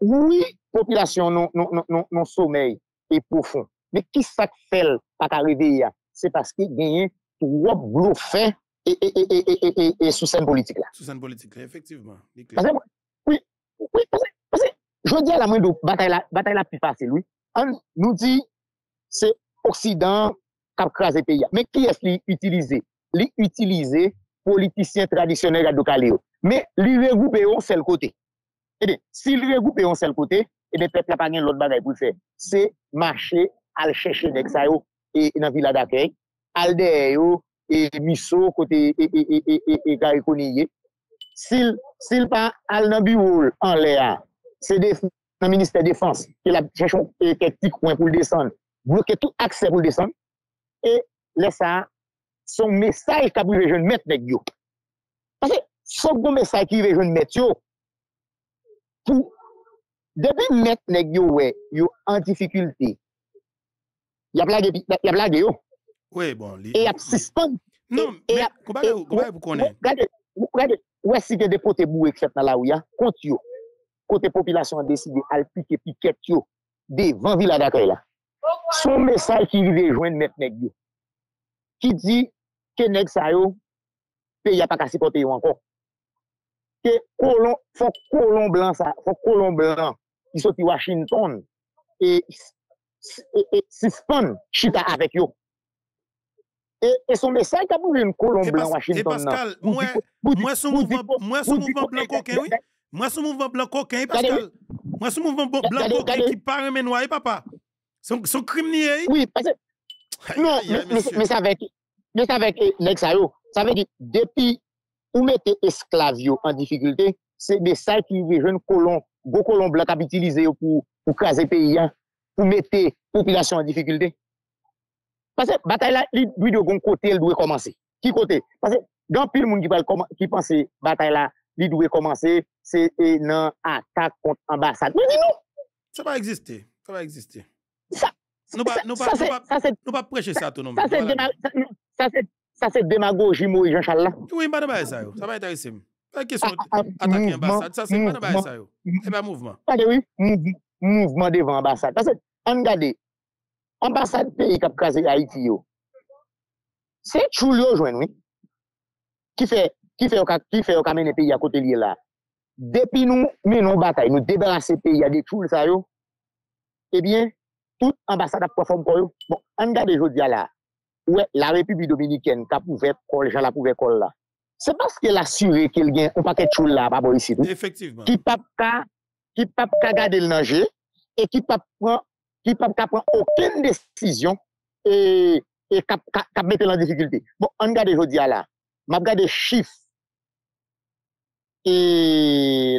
Oui, popilasyon non, non, non, non sommeil e profon. Me ki sak fel pat a reveye ya? Se paske genyen tou wop blo fè e sou sen politik la. Sou sen politik la, efektivman. Pase, oui, oui, pase, pase. Jodi a la mwen do batay la pi pase, oui. An nou di, se oksidan, kap krasi peya. Men ki es li utilize? Li utilize politisyen tradisyonel gado kale yo. Men li regoupe yo sel kote. Ede, si li regoupe yo sel kote, ede pep la pa gen lot bagay pou fe. Se mache al chèche dek sa yo e, e nan vila d'akèy, al de yo, e miso kote e, e, e, e, e kare konye. Sil, sil pa al nan biwol an le a, se def nan minister defans, ke la chèche kek ti kwen pou l'desan, bloke tout akse pou l'desan, E lè sa, son mesaj ka pou vejoun met nek yo. Pase, son bon mesaj ki vejoun met yo, pou, debi met nek yo we, yo an difikulti, yap lage yo. Oui, bon, li... E yap sispan. Non, men, koubade pou konen? Gade, gade, wè si gen depote bou ek fèt nan la ou ya, kont yo, kote popilasyon deside, alpike piket yo, devan vila d'akay la. Son mesaj ki rive jwen met nek yo. Ki di, ke nek sa yo, pe ya pa kasi kote yo ankon. Ke kolon, fok kolon blan sa, fok kolon blan, ki soti Washington, e, e, e sispon chita avek yo. E, e son mesaj ka pou ven kolon blan Washington nan. E Pascal, mwen sou mouvman blan koken, oui? Mwen sou mouvman blan koken, Pascal? Mwen sou mouvman blan koken ki pare menwaye, papa? Son, son krim niye yi? Oui, parce... Non, men sa vek, men sa vek, nek sa yo, sa vek di, depi ou mette esklavyo an difikulte, se de sa ki ve jen kolon, go kolon blan kap itilize yo pou, pou kaze peyyan, pou mette populasyon an difikulte. Pase, batay la, li dwi do gon kote, el dwe komanse. Ki kote? Pase, dan pil moun ki, koman, ki panse batay la, li dwe komanse, se e nan atak kont ambasade. Men di nou! Sa pa existe, sa pa existe. Ça, nous pas, nous pas, nous pas, prêcher ça tout le monde. Ça, c'est démagogie, moi, Jean-Charles. Oui, pas de ça, ça va intéresser. La question ah, ah, ah, attaquer l'ambassade, ça, c'est pas de ça. C'est pas mouvement. Eh oui, mouvement devant l'ambassade. Parce que, regardez, ambassade pays qui a crasé Haïti, c'est yo joint, oui. Qui fait, qui fait, qui fait, qui amène pays à côté lié là. Depuis nous, mais non bataille, nous débarrasser pays à des Choul, ça, yo. Eh bien, tout ambasade ap perform kon yo. Bon, an gade jodi a la, ouè, la Republi Dominikèn ka pouve kol, jala pouve kol la. Se paske la sure ke l gen, ou paket chou la, pa bo yisi tou. Efektivman. Ki pap ka, ki pap ka gade l nanje, e ki pap pran, ki pap ka pran oken desisyon, e, e kap, kap, kap mette lan difikilte. Bon, an gade jodi a la, map gade chif, e,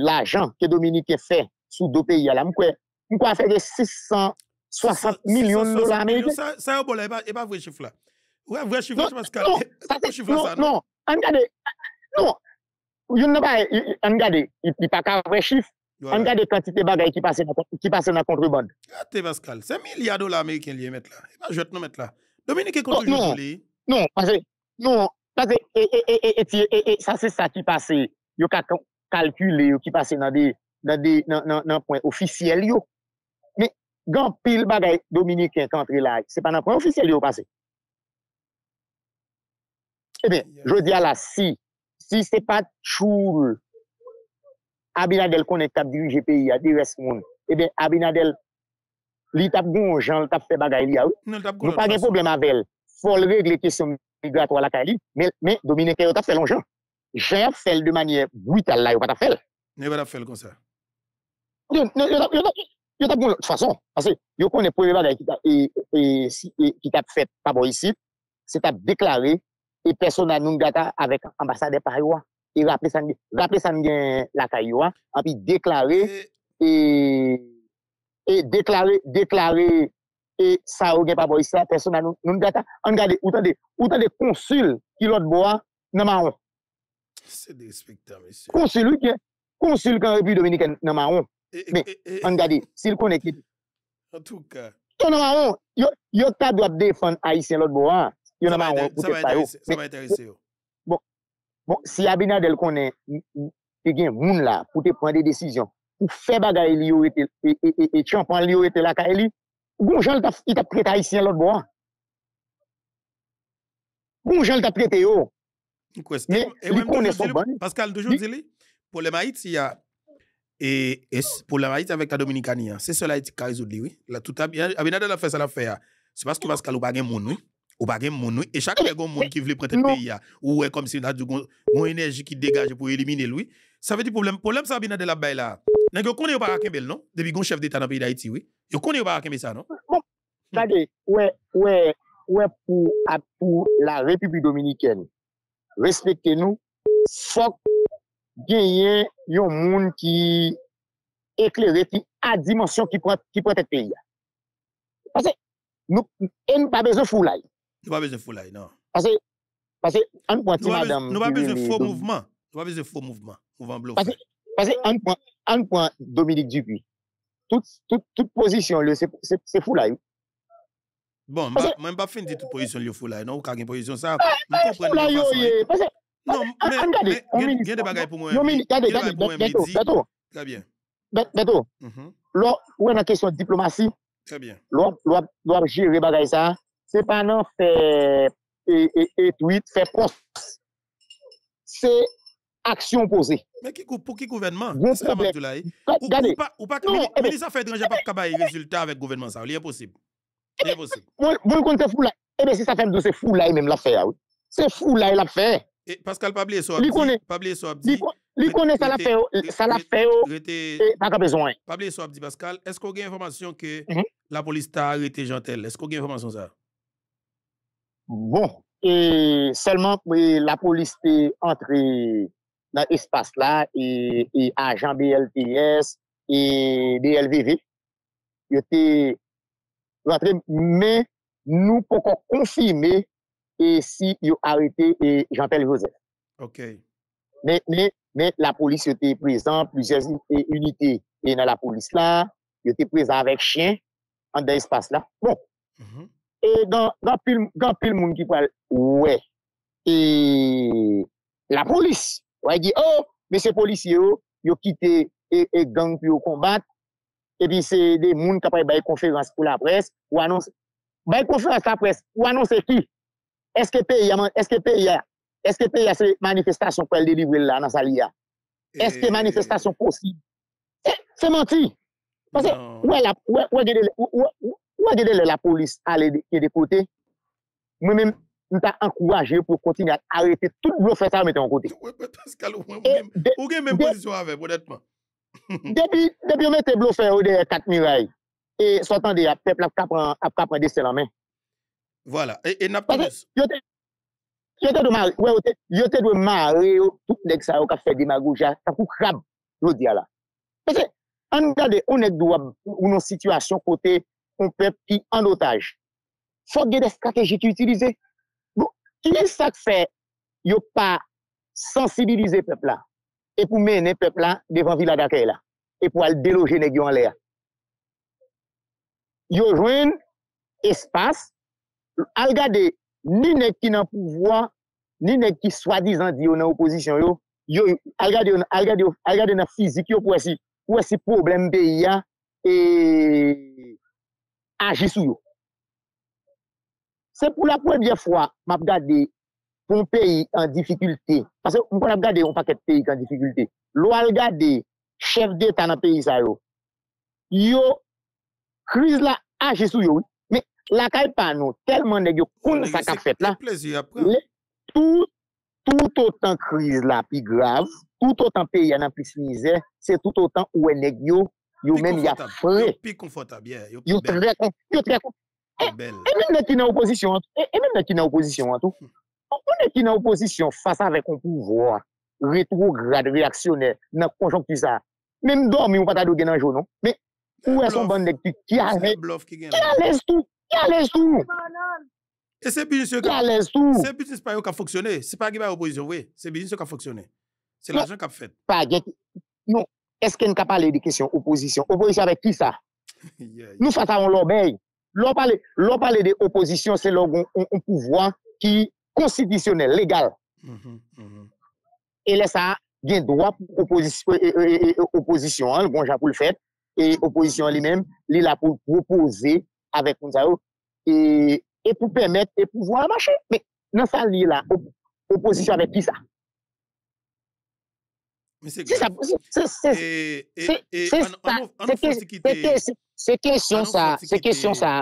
la jan ke Dominikè fè, sou do peyi a la, mkwe, mkwe a fè de 600, 660 millions de dollars américains. Ça, ça, bon, là, il pas vrai chiffre là. Ouais, vrai chiffre, Non, Pascal. non, C'est ça chiffre là, non, ça, non? non, on regarde, non, you ne pas, on regarde, il n'y a pas qu'un vrai chiffre. Voilà. regarde quantité de bagages qui passent dans, dans la contrebande. Attends, Pascal, c'est milliards de dollars américains liés mettre là. Il va jeter nous mettre là. Dominique est contre non. Non, parce que, non, parce que, et, et, et, et, ça c'est ça qui passe, yo ka cal- calculé, qui passe dans des, dans des, dans, dans, dans point officiel yo. gan pil bagay Dominiken eh kantri la, se pa nan pwen ofisyel yo pase. Ebe, yeah. jodi ala si, si se pa choul, Abinadel konen tap dirije peyi ya, direse moun, eh ebe Abinadel li tap gonjan, li tap fe bagay li ya ou, nou pa gen problem avel, fol regle kesyon migratwa la ka li, men, men Dominiken yo tap fel lonjan. Jan yap fel de manye brutal la yo pa tap fel. Ne pa tap fel kon sa. Yo tap fel. Yo tap goun lout fason, anse yo konen pou e, e bagay e, ki tap fet tabo isi, se tap deklare e persona nou gata avèk ambasade par yo an. E rappele san, san gen lakay yo an, api deklare e, e deklare, deklare e sa ou gen pabo isi an, persona nou gata, an gade ou tan de, de konsul ki lout bo an nan maron. Se de spekta, mesye. Konsul ou gen, konsul kan repu dominiken nan maron. Men, an gade, sil kon ekip. An tou ka. Yo nan man an, yo ta do ap defan Haitien lot bo an. Yo nan man an, pou te payo. Sa va interese yo. Bon, bon, si Abinadel konen, te gen moun la, pou te pren de desisyon, pou fe bagay li yo ete, e chanpan li yo ete la ka eli, goun jan il ta prete Haitien lot bo an. Goun jan il ta prete yo. Men, li konen son ban. Pascal, doujou di li, pou le Maït, si ya Et, pour la Haïti avec la Dominicanie, hein, c'est cela qui a résolu, oui. Là, tout a bien. Abinadel a fait ça l'affaire. C'est parce que Pascal, ou pas moun, oui. Ou pas gen moun, oui. Et chaque fois qu'il moun qui veut prêter le pays, hein, ou est comme si on a gon énergie qui dégage pour éliminer lui. Ça veut dire problème. Problème, ça Abinadel a bay là. Pas non? Depuis gon chef d'État dans le pays d'Haïti, oui. Yo connaît ou pas ça, non? Regardez, ouais, ouais, ouais, pour, pour la République dominicaine, respectez nous, faut genye yon moun ki ekleri ki a dimensyon ki prete peyi ya. Pase, nou, en pa beze foulay. Nou pa beze foulay, nan. Pase, pase, an pointi madame. Nou pa beze fo mouvman. Nou pa beze fo mouvman. Mouvman blou. Pase, pase, an pointi, an pointi Dominique Dupuis. Tout, tout, tout posisyon le, se, se, se foulay. Bon, mwen pa fin di tout posisyon le foulay, nan? Ou kage posisyon sa? Ah, ah, foulay yo ye, pase, Non, mais mais gen- ministre- gen des bagages pour moi. li- mini- regardez, regardez, bagages Beto. Beto, Très bien. Bet- Beto, Mhm. lò, ou nan kesyon diplomatie, Très bien. lò, lò, lò jere bagay sa, se pa nan fè, et, et, et tweet, fè post. Se aksyon pose. Mais qui, pour qui gouvernement? Bon C'est ça. Ou, Regardez, ou pas, ou pas, Non, mini- eh ben- ministre Affaires étrangères pas capable de résultat avec gouvernement ça. Il est impossible. Il est impossible. moun moun kon te fou la, ebe se sa fèm do se fou la mèm la fè, ah oui. Se fou la la E Pascal Pablier so ap di, Pablier so ap di, li konen sa la fe yo, sa la fe yo, e pa ka bezwen. Pablier so ap di, Pascal, esko gen informasyon ke mm -hmm. la polis ta arete jantel? Esko gen informasyon sa? Bon, e selman e, la polis te entre nan espas la, e ajan BLTS, e BLVV, e yo te rentre, men nou pou kon konfime et si ils ont arrêté Jean-Pierre Joseph. OK. Mais, mais, mais la police était présente, plusieurs unités et dans la police là, ils étaient présents avec chien dans l'espace là. Bon, Mhm. et dans dans pile dans pile monde qui parle ouais et la police ouais dit oh mais ces policiers yo yo quitté et, et gang pour combattre et puis c'est des monde qui bail conférence pour la presse ou annonce bail conférence pour la presse ou annoncer qui? Eske peyi ya, eske peyi ya, eske peyi ya se manifestasyon pou el delivre la nan sa li ya? Eske eh. manifestasyon posib? Eh, se manti. Pase, non. wè e e, e gede le la polis ale ke de kote, mwen mèm mta ankouwaje pou kontine a arete tout blou fè sa mette an kote. Wè pè taskal eh, ou gen mèm pozisyon avè, bonetman. Depi ou mette blou fè ou de kat miray, e sotan de ap pepl ap kapran de selan men, Voilà. Et, et n'a parce pas que yo te de marrer ouais yo de tout nèg ça yo ka fait démagogie ça pour crabe je dis là parce que on regarde on est doit ou une situation côté un peuple qui en otage. Faut qu'il y ait des stratégies qui utilisent bon qui est ça que fait yo peuple là et pour mener peuple là devant villa d'accueil là et pour aller déloger nèg yo en l'air? Yo joine espace al gade, ni nek ki nan pouvoi, ni nek ki swadizan di yo nan oposisyon yo, yo al gade, yo, al gade, yo, al gade nan fizik yo pou esi, pou esi problem be ya, e aji sou yo. Se pou la pwemye fwa, map gade, pou m peyi an difikulte, pase m kon ap gade yon paket peyi kan difikulte, lo al gade, chef de tan an peyi sa yo, yo, kriz la aje sou yo, la kay pa nou, telman neg yo koun sa ka fet la, le, tout, tout otan kriz la pi grav, tout otan pe yon an plis mizè, se tout otan ouwe neg yo, yo men ya fre. Yo pi konfotab, yo pi bel. Yo tre kon. Eh, e men de ki nan oposisyon an tou, e, e men de ki nan oposisyon an tou, ou de ki nan oposisyon fasa vek an pouvoa, retrograde, reaksyonè, nan konjonktu sa, men mdormi ou pata do gen anjou non, men ou e son ban dek tu, ki alèz tou, Yale sou. E se biznis yo ka... Yale sou. Se biznis pa yo ka foksyone. Se pa ge ba opozisyon, we. Se biznis yo ka foksyone. Se l'ajon ka fet. Pa ge... Non. Eske n ka pale di kesyon opozisyon? Opozisyon avek ki sa? Nou fata an l'obey. Lò pale de opozisyon, se lò an pouvoi ki konstidisyonel, legal. E lè sa, gen doa opozisyon an, gonja pou l'fet, e opozisyon li men, li la pou propose avèk moun zayou, e, e pou pèmèt, e pou vwa mâche. Mè, nan sa li la, op, oposisyon avèk ki sa? Mè se gwa. Se sa, se kèsyon sa, se kèsyon sa,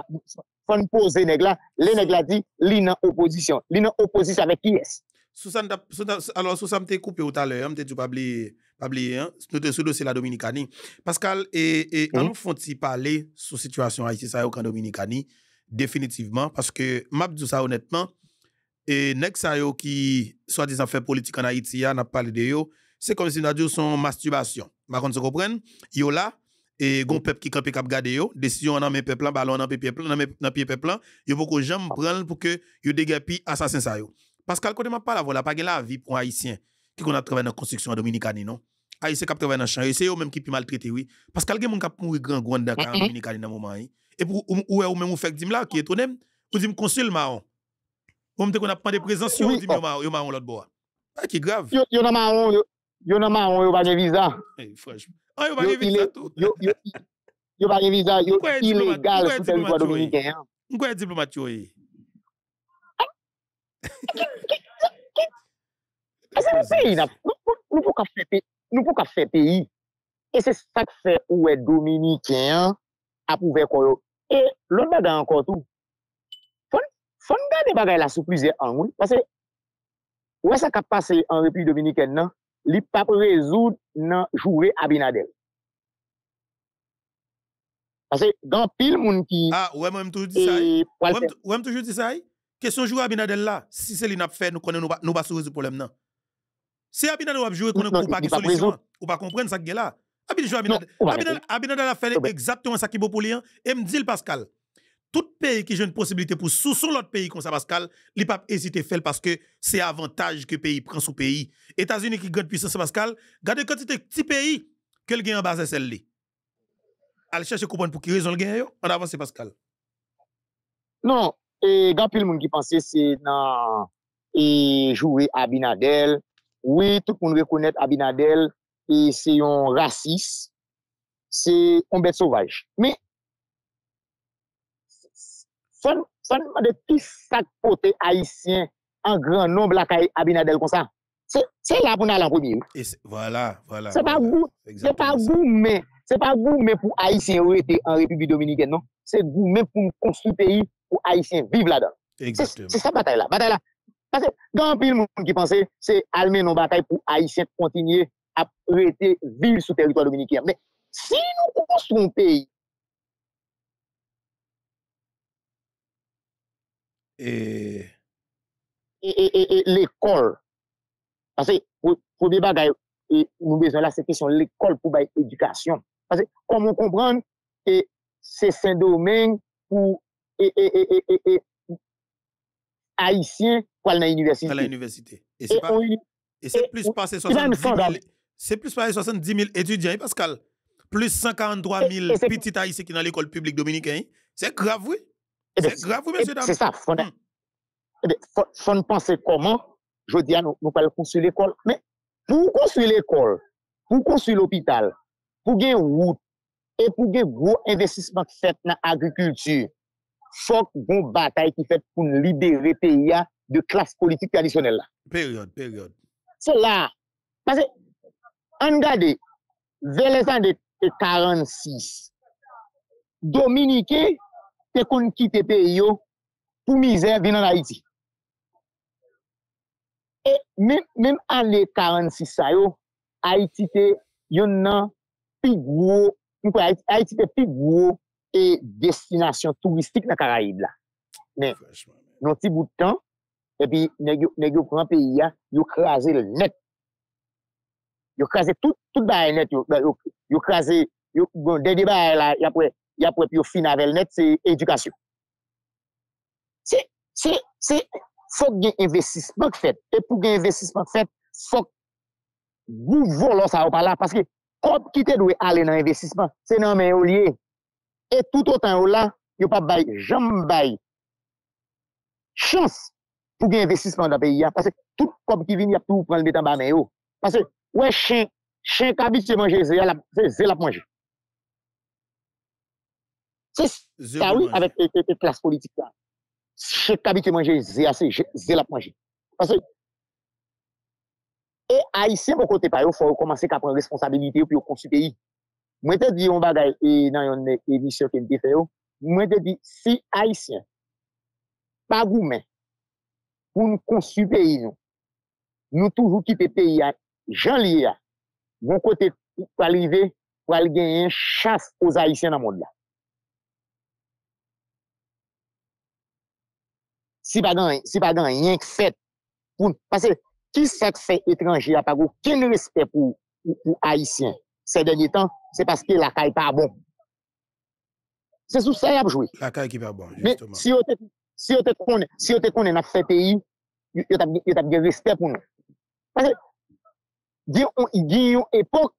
fon pose neg la, le neg la di, li nan oposisyon, li nan oposisyon avèk ki es. Sou sa, alors sou sa mte koupe ou talè, mte djou pabli... pas oublier, hein, nous te sous dossier la Dominicanie. Pascal, et, et, on nous font-ils parler sur situation Haïti, ça, au Dominicanie, définitivement, parce que, m'a dit ça honnêtement, et nek yo qui, soi-disant, fait politique en Haïti, n'a parlé de yo, c'est comme si nous dit son masturbation. Ma contre, se comprenne, yo là, et gon peuple qui campé kap gade yo, décision nan men peuple, ballon nan pied peuple, nan pied peuple, yo poko jam prendre pour que yo dégapi assassin sa yo. Pascal, quand m'a pas la voilà, pas la vie pour un haïtien qui qu'on a travaillé dans la construction non? Haïtien qui travaille dans le champ, c'est eux même qui pi maltraité, oui. Pascal, gen moun kap mourir grand grand dans la Mhm. Dominicanie dans moment. Et pour ou ou même ou fait dim là qui étonné, Ou dit me consul marron. Ou me qu'on a présence, Oui, dit oh. yo marron, yo marron l'autre bois. Ah, qui grave. Yo, yo marron, yo, nan marron, yo pa gen visa. Eh, franchement. Ah, yo il ça est- tout. Yo, yo, yo pa gen visa, yo est illégal est sous territoire diplomate, oui? dominicain. Pourquoi est diplomate yo Pase nan peyi nan, nou pou ka fe peyi, nou pou ka fe peyi. E se sak fe ou e Dominikien apouve koyo. E lon bagan ankon tou. Fon gade bagay la souplize an moun. Pase, wè sa ka pase an repi Dominikien nan, li pa prezoud nan joure Abinadel. Pase, gan pil moun ki... Ah, wè mwen toujou di sa yi? Wè mwen toujou di sa yi? Kesyon joure Abinadel la, si se li nap fe, nou konen nou ba, ba souze problem nan. Si Abinadel a joué, qu'on ou pas il de solution, ou pas comprendre ça qui est là. Abinadel a fait exactement ça qui est beau pour lui. hein. Et me dit Pascal, tout pays qui a une possibilité pour sous son l'autre pays comme ça, Pascal, il pas hésiter à faire parce que c'est avantage que le pays prend sous pays. États-Unis qui grande puissance, Pascal, regardez quantité de petits pays que le gagne en base de celle-là. Allez chercher comprendre pour qui raison le gagne. On avance, Pascal. Non, e gan pil moun ki panse se nan e joure Abinadel. Oui, tout moun rekounet Abinadel e se yon rasis, se yon bet sauvaj. Me, son, son mwen de ki sak pote Haitien an gran nom lakay Abinadel kon sa. Se la pou nan la pomi ou. Voilà, voilà. Se pa gou, se pa gou men, se pa gou men pou Haitien ou ete an Republi Dominiken, non? Se gou men pou konstru peyi pou Haitien vive la dan. Se sa batay la, batay la. Pase, gampil moun ki panse, se almen nou batay pou Haitien kontinye ap rete vil sou teritwa dominikyan. Men, si nou konstron peyi, e, e, e, e l'ekol, pase, pou bi bagay, nou bezon la se kesyon l'ekol pou bay edukasyon. Pase, kon moun kompran, e, se sen domen pou, e, e, e, e, e, e, haïtien pour aller à l'université. À l'université. Et c'est pas... Et c'est plus passé 70 000, c'est plus passé 70 000 étudiants, Pascal. Plus 143 000 et, et petits haïtiens qui sont dans l'école publique dominicaine. C'est grave, oui. Eh c'est grave, oui, eh, monsieur C'est ça. Faut, hmm. Eh faut, faut penser comment, je dis à nous, nous allons construire l'école. Mais pour construire l'école, pour construire l'hôpital, pour gagner route, et pour gagner gros investissement fait dans l'agriculture, fok bon batay ki fet pou libere PIA de klas politik tradisyonel la. Periode, periode. Se la, pase, an gade, ve les an de 46, Dominike te kon kite PIO pou mizer vinan Haiti. E menm an de 46 sa yo, Haiti te yon nan pi gwo, mwen kwa Haiti te pi gwo e destinasyon touristik nan Karaib la. Men, nan ti boutan, epi negyo pran peyi ya, yo krasè le net. Yo krasè tout, tout baye net yo. Yo, yo krasè, yo, bon, dede baye la, yapwe, yapwe pi yo fin avèl net, se edukasyon. Se, se, se, fok gen investisman k fèt. E pou gen investisman k fèt, fok bou volon sa ou pa la, paske kop ki te dwe ale nan investisman, se nan men yo liye. E tout otan yo la, yo pa bay, jam bay, chans pou gen investisman da peyi ya. Pase tout kob ki vin ya pou pran l betan ba men yo. Pase wè chen, chen kabit se manje, se la, la manje. Se sa wè avèk te klas politik la. Chen kabit se manje, se la manje. Pase e a yise mwen kote pa yo, fò yo komanse ka pran responsabilite yo pi yo konsu peyi. Mwen te di yon bagay e nan yon emisyon ken te fe yo, mwen te di si Haitien pa goumen pou nou konsu peyi nou, nou toujou kipe peyi ya, jan li ya, bon kote pou alive pou al genyen chans ouz Haitien nan moun la. Si pa gan, si pa gan yon fèt pou nou, pase ki fèt fè etranji ya pa gou, ken respè pou, pou, pou Haitien se denye tan, se paske la kay pa bon. Se sou sa y ap jwe. La kay ki pa bon, justement. Si yo te, si te konen si kone ap fe peyi, yo tap ta gen respect pou nou. Pase, gen yon epok,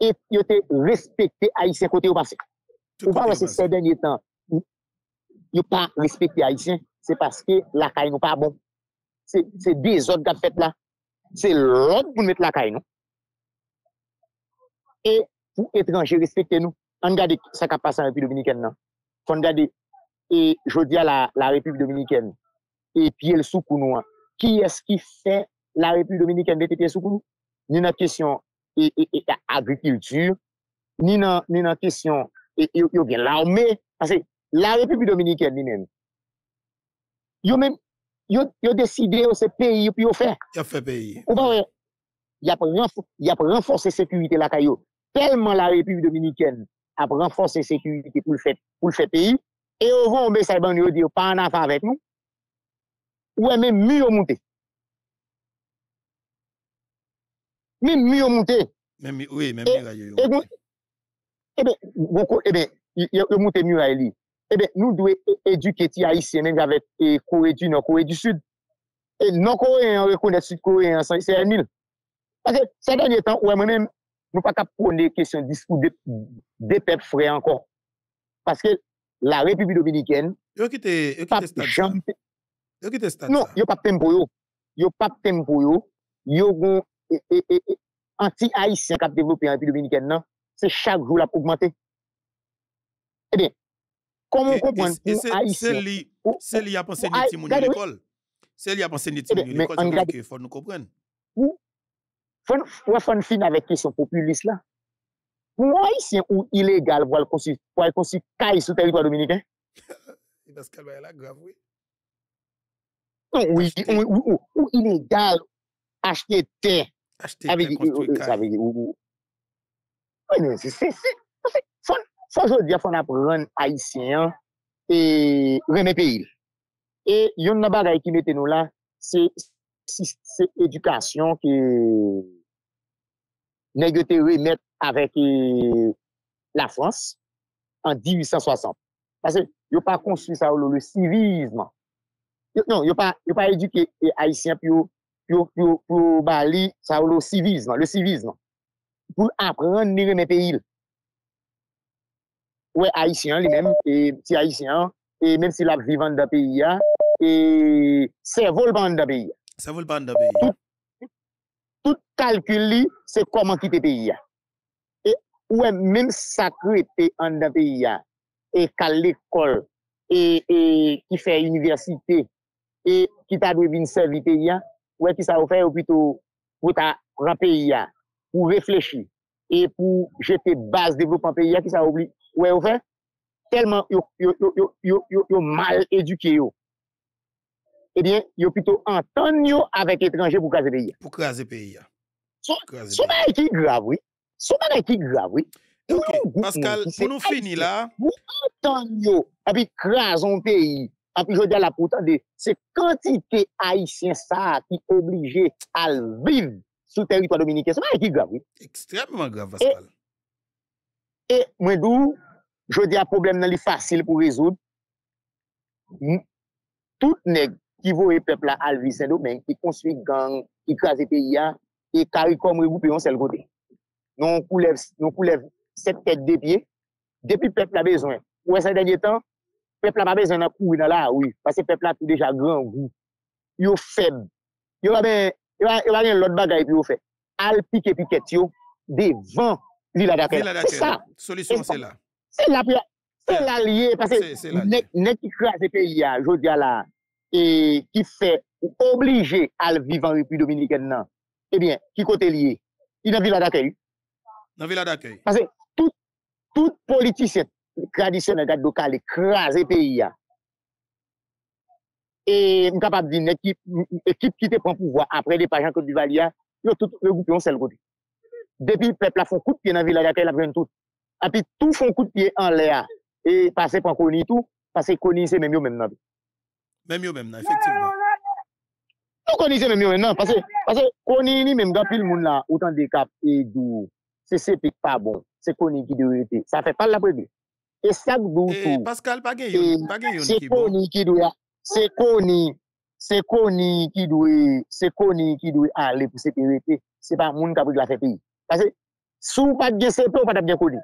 et yo te respekte Haitien kote yo pase. Ou pa wese se denye tan, yo pa respekte Haitien, se paske la kay nou pa bon. Se de zot gap fet la. Se lot pou met la kay nou. E pou etranje respekte nou. An gade sa ka pasan Republik Dominiken nan. Fon gade, e jodi a non. la, la Republik Dominiken, e piye l soukou nou an. Ki eski fe la Republik Dominiken bete piye soukou nou? Ni nan kesyon e, e, ni nan, ni nan kesyon yo, yo gen l'arme. Ase, la Republik Dominiken li men. Yo men, yo, yo deside yo se peyi yo pi yo fe. Yo fe peyi. Ou ba we, yap renforse sekurite la kayo. telman la Republik Dominikèn ap renforse sekurite pou l'fè peyi, e yo von oube sa ban yo diyo pa an afan avèk nou, ou e men mi myo moutè. Men yo moutè. Men mi, oui, men myo a yo yo. Ebe, ebe, yo moutè myo a li. Ebe, nou dwe eduke ti a isi men gavèk e kore du nan kore du sud. E nan kore yon rekonè sud kore yon san, se yon mil. Pase, sa denye tan, ou e men men menen, nou pa ka pone kesyon diskou de pep fre ankon. Paske, la Republi Dominiken, yo te sa. Yo te stad sa. Non, yo pap tempo yo. Yo pap tempo yo. Yo gon, anti-haïsien kap devlopi an Republi Dominiken nan, se chak jou la pou augmente. Ebe, Koman kompwen pou Haitien? Se li apanse neti mouni l'ekol. Se li apanse neti mouni l'ekol, se li fòn nou kompwen. Fon fon fin avèk kesyon populist la. Pou mwen Haitien ou ilegal pou al konsi, konsi kaj sou teritwa Dominikè? Pascal Bayala, grav wè. Oui, non, ou ilegal achete te. Achete te konstruy euh, kaj. Oui, non, se se se. Fon jò diya fon ap ren Haitien e remè peyil. E yon nan bagay ki mette nou la, se si se edukasyon ki negote remet avèk e, la Frans an 1860. Pase yo pa konsu sa ou lo le civisme. Non, yo pa, yo pa eduke e Haitien pi yo, yo, yo bali sa ou lo civisme, le civisme. Pou apren ni remet pe il. Ouè Haitien li men, ti Haitien, e, e mèm si la vivan da peyi ya, e se vol ban da peyi ya. Sa voul ban da peyi. Tout, tout kalkul li, se koman ki te peyi ya. E ouè men sakre te an da peyi ya. E kal l'ekol, e, e ki fè universite, e ki ta dwe bin servi peyi ya, ouè ki sa ou fè ou pito pou ta ran peyi ya, pou reflechi, e pou jete base devlopan peyi ya ki sa oubli. Ouè ou fè? Telman yo, yo, yo, yo mal eduke yo. ebyen, eh yo pito anton yo avèk etranje pou kaze peyi. Pou kaze peyi. Sou so mè ki grav, oui. Sou mè ki grav, oui. Okay. Pascal, pou nou fini la... Pou anton yo api krason peyi, api jodi ala pou tande, se kantite haisyen sa ki oblige al viv sou teritwa dominike. Sou mè ki grav, oui. Ekstremman grav, Pascal. E, e mwen dou, jodi a problem nan li fasil pou rezoud. Tout neg ki vore pepla alvi Saint-Domingue, ki konsuit gang, ki krasi peya, ki e karikom regoupe yon sel kote. Non koulev, non koulev set tet depye, depi pepla bezwen. Ouè sa denye tan, pepla pa bezwen nan kou nan la, oui, pase pepla tou deja gran gou. Yo feb, yo va ben, yo va gen lot bagay pi yo fe. Al pike piket yo, devan li la dakè la. Se sa, solisyon se la. Se la, se la liye, pase nek ki krasi peya, jodi a la, e ki fè ou oblige al vivan repu dominiken nan, ebyen, ki kote liye? I nan vila d'akèy. Nan vila d'akèy. Pase, tout, tout politisyen tradisyonel gade do ka le peyi ya. E m kapap di, ekip, ekip ki te pran pouvoi apre de pajan kote du valia, yo tout regoupion sel kote. Depi pepla fon kout piye nan vila d'akèy la pren tout. Api tout fon kout piye an le a. E pase pan koni tout, pase koni se menm yo menm nan. Mèm yo mèm nan, efektivman. Nou koni se mèm yo mèm nan, pase, pase koni ni mèm gapil moun la, outan de kap e dou, se se pek pa bon, se koni ki dou ete, sa fe pal la prebe. E sak dou e tou. E Pascal, page yon, page yon ki bon. Se koni ki dou ya, se koni, se koni ki dou e, se koni ki dou e ale pou se pe ete, se pa moun kapri la fe peyi. Pase, sou pat gen sepe ou pat ap gen koni?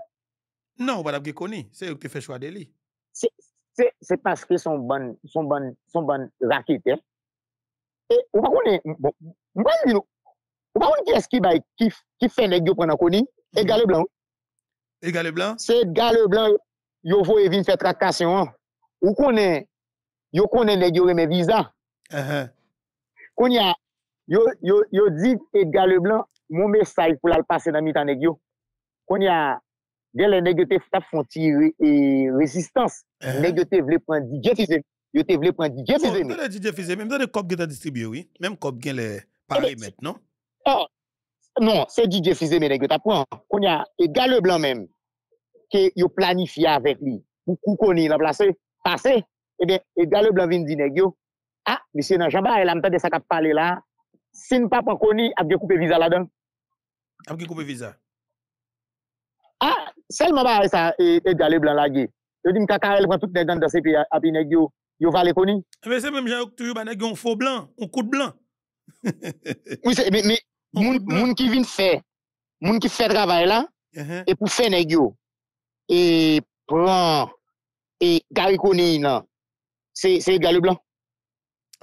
Non, ou pat ap gen koni, se yo ki te fe chwa de li. Se, se. se paske son ban, son ban, son ban rakete, e ou pa konen, bon, mwen pa konen, ou pa konen ki eski bay, ki, ki fè neg yo prena koni, e Edgar Leblanc. Edgar Leblanc? Se gale blan, yo vo evin fè trakasyon an, ou konen, yo konen neg yo reme viza. Uh-huh. Konya, yo, yo, yo di Edgar Leblanc, moun mesaj pou lal pase nan mitan neg yo. Konya, gen le negyo te tap fon ti re, e, resistans, uh eh. rezistans. Negyo te vle pran DJ Fizeme. Yo te vle pran DJ Fizeme. Bon, mwen te le DJ Fizeme, mwen te le kop gen ta distribye, oui. Mem kop gen le pari eh, met, non? Oh, non, se DJ Fizeme negyo ta pran. Kon ya, e gale blan men, ke yo planifiye avèk li. Pou kou koni la plase, pase, e ben, e gale blan vin di negyo, a, ah, misye nan jamba, el amta de sa kap pale la, sin pa pran koni, ap apge koupe viza la dan. Apge koupe viza? ah, selman ba sa Edgale Blan lage. Yo di mkakarel pran tout negan dase pi api neg yo, yo vale koni. Mwen se mwen jan yo tou yo ba neg yo fo blan, on kout blan. oui, se, men, men, moun, moun ki vin fè, moun ki fè travay la, uh -huh. e pou fè neg yo, e pran, e gari koni nan, se Edgale Blan.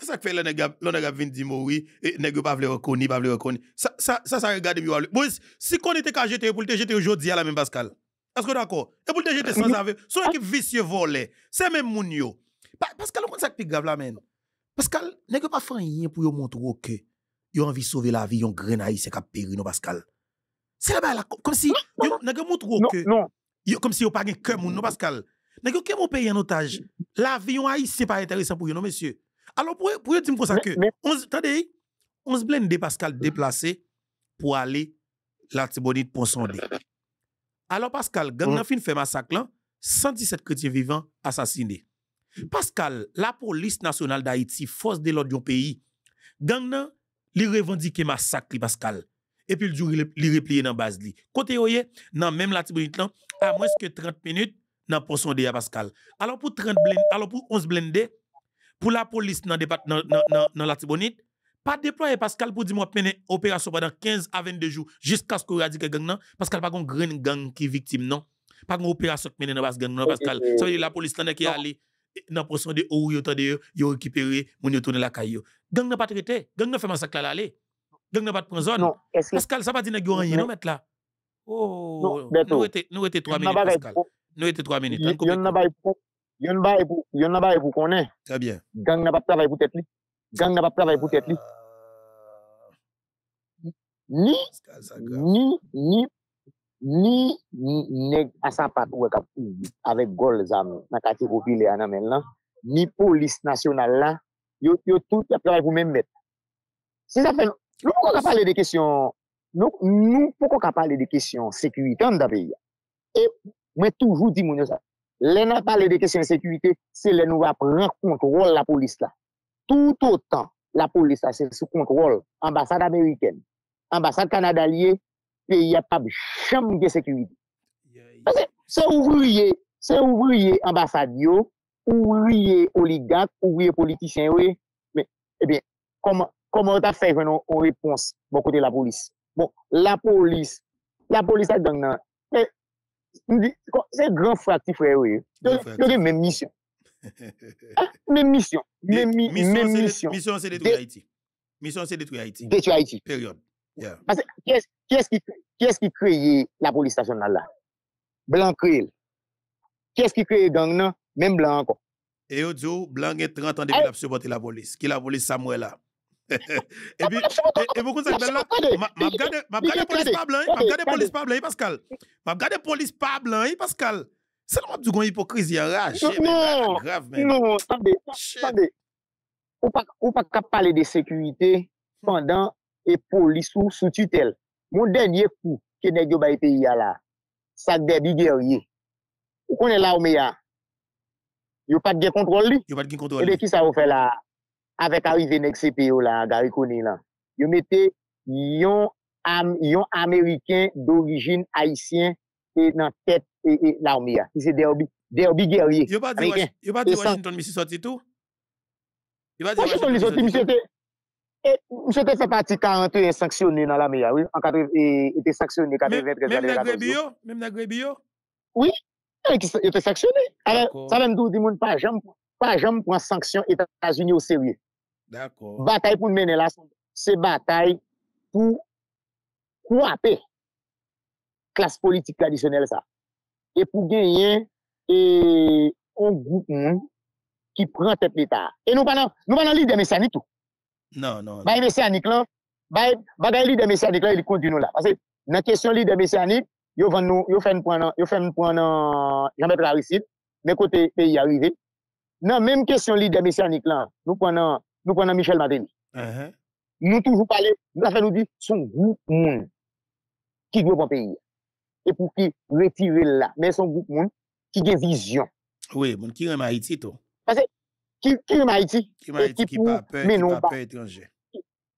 Ça que fait le nèg a- le nèg a vinn di mo oui, et nèg yo pa vle reconni, pa vle reconni. Ça ça ça ça regarde mieux. Bon, si qu'on était ka jeter pour le te jeter aujourd'hui à la même Pascal. Est-ce que d'accord? Et pour le te jeter sans avec, son équipe vicieux volé. C'est même moun yo. Pa- Pascal, on ça qui grave la men. Pascal, nèg yo pas fait rien pour yo montrer que yo envie sauver la vie yon haïtien qui a péri non Pascal. C'est là la comme si yo nèg yo montre Non, que yo, comme si yo pas gen cœur moun non Pascal. Nèg yo mon pays en otage? La vie yon haïtien pas intéressant pour yo non monsieur. Alors pour pour dire comme ça que attendez, on se blende Pascal déplacé pour aller la Tibonite pour sonder. Alors Pascal, gang Mm. nan fin fait massacre là, 117 chrétiens vivants assassinés. Pascal, la police nationale d'Haïti, force de l'ordre du pays, gang nan li revendique massacre Pascal. Et puis le jour li li replié dans base li. Côté yoye, nan même la Tibonite là, à moins que 30 minutes nan pour sonder à Pascal. Alors pour 30 blend, alors pour 11 blindés, pour la police dans la Tibonite, pas déployer Pascal pour dire moi mener opération pendant 15 à 22 jours jusqu'à ce qu'on éradique gang nan Pascal pas gon grand gang qui victime non. Pas gon opération qui mener dans base gang non Pascal. Ça veut dire la police là qui non. allé dans poisson de ou yo tande yo, récupérer moun yo tourner la caille yo. Gang n'a pas traité, gang n'a fait massacre là aller. Gang n'a pas prendre zone. non, Pascal ça pas dire nèg yo rien non mettre là. Oh, Non, nous était nous était 3 yon nan minutes Pascal. Nous était 3 minutes. Yon ba e pou konen. Très bien. Gang nan pa travay pou tèt li. Gang nan pa travay pou tèt li. Euh, ni, ni, ni, ni, neg asan pat wè kap oubi avèk gol zam nan kati popile anan men lan. Ni polis nasyonal la. Yo, yo tout ap travay pou men met. Se zafen, nou pou kon ka pale de kesyon, nou, nou pou kon ka pale de kesyon sekurite an da peyi. E mwen toujou di moun yo sa. Lè nan pale de kesyon sekurite, se lè nou ap ren kontrol la polis la. Tout otan, la polis la se sou kontrol ambasade Ameriken, ambasade Kanada liye, pe y ap ap chanm gen sekurite. Pase, se ouvriye, se ouvriye ambasade yo, ouvriye oligak, ouvriye politisyen yo, ebyen, koman koman ta fè venon an repons bon kote la polis? Bon, la polis, la polis a dan nan, e, Se gran fwa ki fwe we, yo gen men misyon. Men misyon. Men misyon. Misyon se detouye Haiti. Misyon se detouye Haiti. Detouye Haiti. Periode. Ki es ki kreye la polis stasyonal la? Blan kreye. Ki es ki kreye gang nan? Men blan ankon. E yo djo, blan gen 30 an depi la psobote la polis. Ki la polis Samuel la. Et puis, et, et vous connaissez belle là? Ma gade police pas blanc, ma attendez, gade police pas blanc, hein, Pascal. Ma gade police pas blanc, hein, Pascal. C'est le du gon hypocrisie enragé. Non, grave, man. Non, attendez, attendez. Ou pas pas qu'à parler de sécurité pendant et police sous sous tutelle. Mon dernier coup que yo bay pays a là. Ça derby guerrier. Ou connaît là ou ya? Yo pas de contrôle li. Yo pas de Et contrôle. de qui ça vous fait là? Avec arrivé nek CPO là Gary Coney là. Yo mettez yon am, yon américain d'origine haïtien et dans tête et, et l'armée là. C'est Derby Derby guerrier. Yo pas dit yo pas dit Washington Missy sorti tout? Yo pas dit Washington monsieur monsieur était fait partie 41 sanctionné dans l'armée là, oui, en 80 et était sanctionné Même 93 même années nègre 14. bio, même nègre bio. Oui, Ils étaient sanctionnés. Alors, D'accord. ça même tout le monde, pas jamais, pas jamais prendre Batay pou mene la, se batay pou kou apè klas politik tradisyonel sa. E pou genyen e on goup moun ki pran tep l'Etat. E nou banan, nou banan li de mesyanik tou. Non, non. Bay mesyanik lan, bay, bagay li de mesyanik lan, li konti nou la. Pase nan kesyon li de mesyanik, yo ven nou, yo fen pran nan, yo fen pran nan, jan met la risit, men kote peyi arive. Nan menm kesyon li de mesyanik lan, nou pran nan nous prenons Michel Maténi. Uh -huh. Nous toujours parler, nous avons nous dit, son groupe monde qui doit pour pays. Et pour qui retirer là. Mais son groupe monde qui a vision. Oui, mon qui aime Haïti, toi. Parce que, qui, qui aime Haïti? Qui aime Haïti, qui n'a peur, qui n'a peur étranger.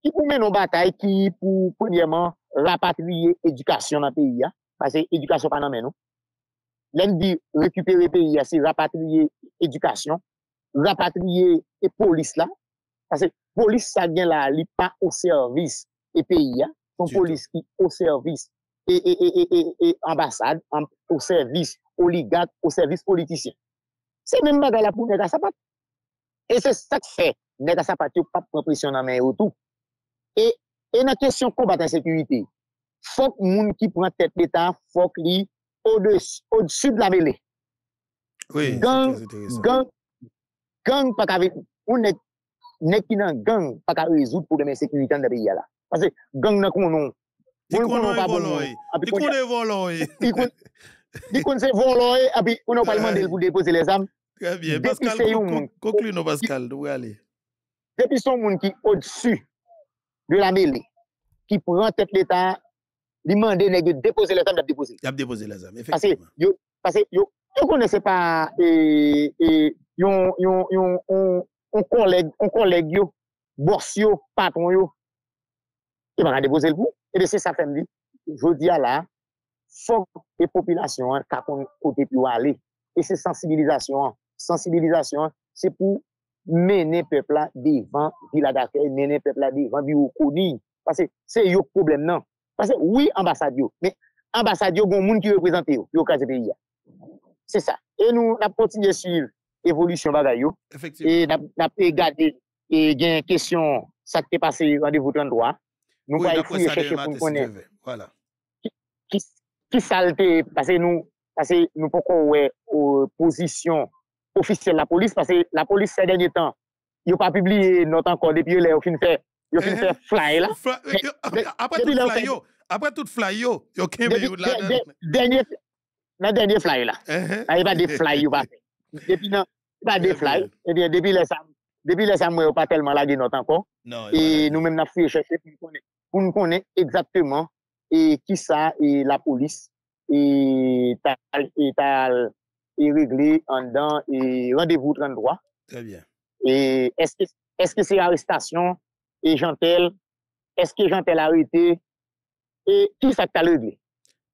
Qui pour mener nos batailles, qui pour, premièrement, rapatrier l'éducation dans le pays, parce que l'éducation pas dans nous. L'un dit récupérer le pays, c'est rapatrier l'éducation, rapatrier la police là, Pase polis sa gen la li pa o servis e peyi ya, son polis ki o servis e, e, e, e ambasade, amb, o servis oligat, o servis politisyen. Se men baga la pou nega sapat. E se sak fe, nega sapat yo pap represyon nan men yo tou. E nan kesyon kombat an sekurite, fok moun ki pran tet l'Etat, fok li o desu de la mele. Oui, gang, gang, gang pak avek, ou nek nèg qui nan gang pas qu'à résoudre problème insécurité dans le pays là. Parce que gang nan konon. Moun konon konon pas e bon volon moun. e. Di konon e volon e. Di kon, di kon se volon e, api on a pas demandé pour déposer les armes. Très bien. Pascal, conclue nous, Pascal. Allons aller. Depuis son monde qui au-dessus de la mêlée, qui prend tête l'État, lui demande de déposer les armes, de déposer. A déposé les armes, Parce que effectivement. parce que yo, yo connaissez pas et et yon yon yon on on collègue, on collègue yo, boss yo, patron yo, il va déposer le coup. Et c'est ça fait me dit, je dis à la, faut que les populations, qu'à côté pour aller. Et c'est sensibilisation, sensibilisation, c'est pour mener peuple là devant villa d'accueil, mener peuple là devant bureau connu. Parce que c'est le problème, non. Parce que oui, ambassade yo, mais ambassade yo, bon moun qui représente yo, yo, kaze pays. C'est ça. Et nous, la continuer suivre evolusyon bagay yo. E nap e gade e gen kesyon sa ki te pase randevou 33. Nou pa ekri e chèche pou konen. Voilà. Ki, ki, ki salte, pase nou, pase nou poko we ou posisyon ofisyen la polis, pase la polis se denye tan, yo pa publie not ankon depi yo le ou fin fè, yo fin fè eh, fly la. Eh, eh, apre tout fly yo, apre tout fly yo, yo kembe yo la. Nan denye fly la. Nan yon pa de fly yo pa fè. Depuis pas des fly. et bien depuis les sam depuis les sam pas tellement la note encore. Et nous-mêmes n'a fait chercher pour nous connaître nous connaître exactement et qui ça et la police et t'as et réglé en dedans et rendez-vous 33 Très bien. et est-ce que est-ce que c'est arrestation et Jantel est-ce que Jantel a arrêté et qui ça t'as réglé?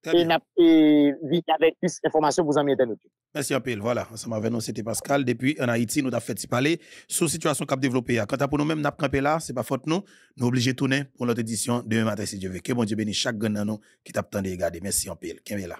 Et et vite avec plus d'informations vous en mettez nous Merci un peu. Voilà, ensemble avec nous, c'était Pascal. Depuis en Haïti, nous avons fait parler sur la situation qu'a développée. Quant à pour nous-mêmes, nous avons là, ce n'est pas faute nous. Nous sommes obligés de tourner pour notre édition demain matin, si Dieu veut. Que bon Dieu bénisse chaque dans nous qui t'a de regarder. Merci un peu. Qu'est-ce là?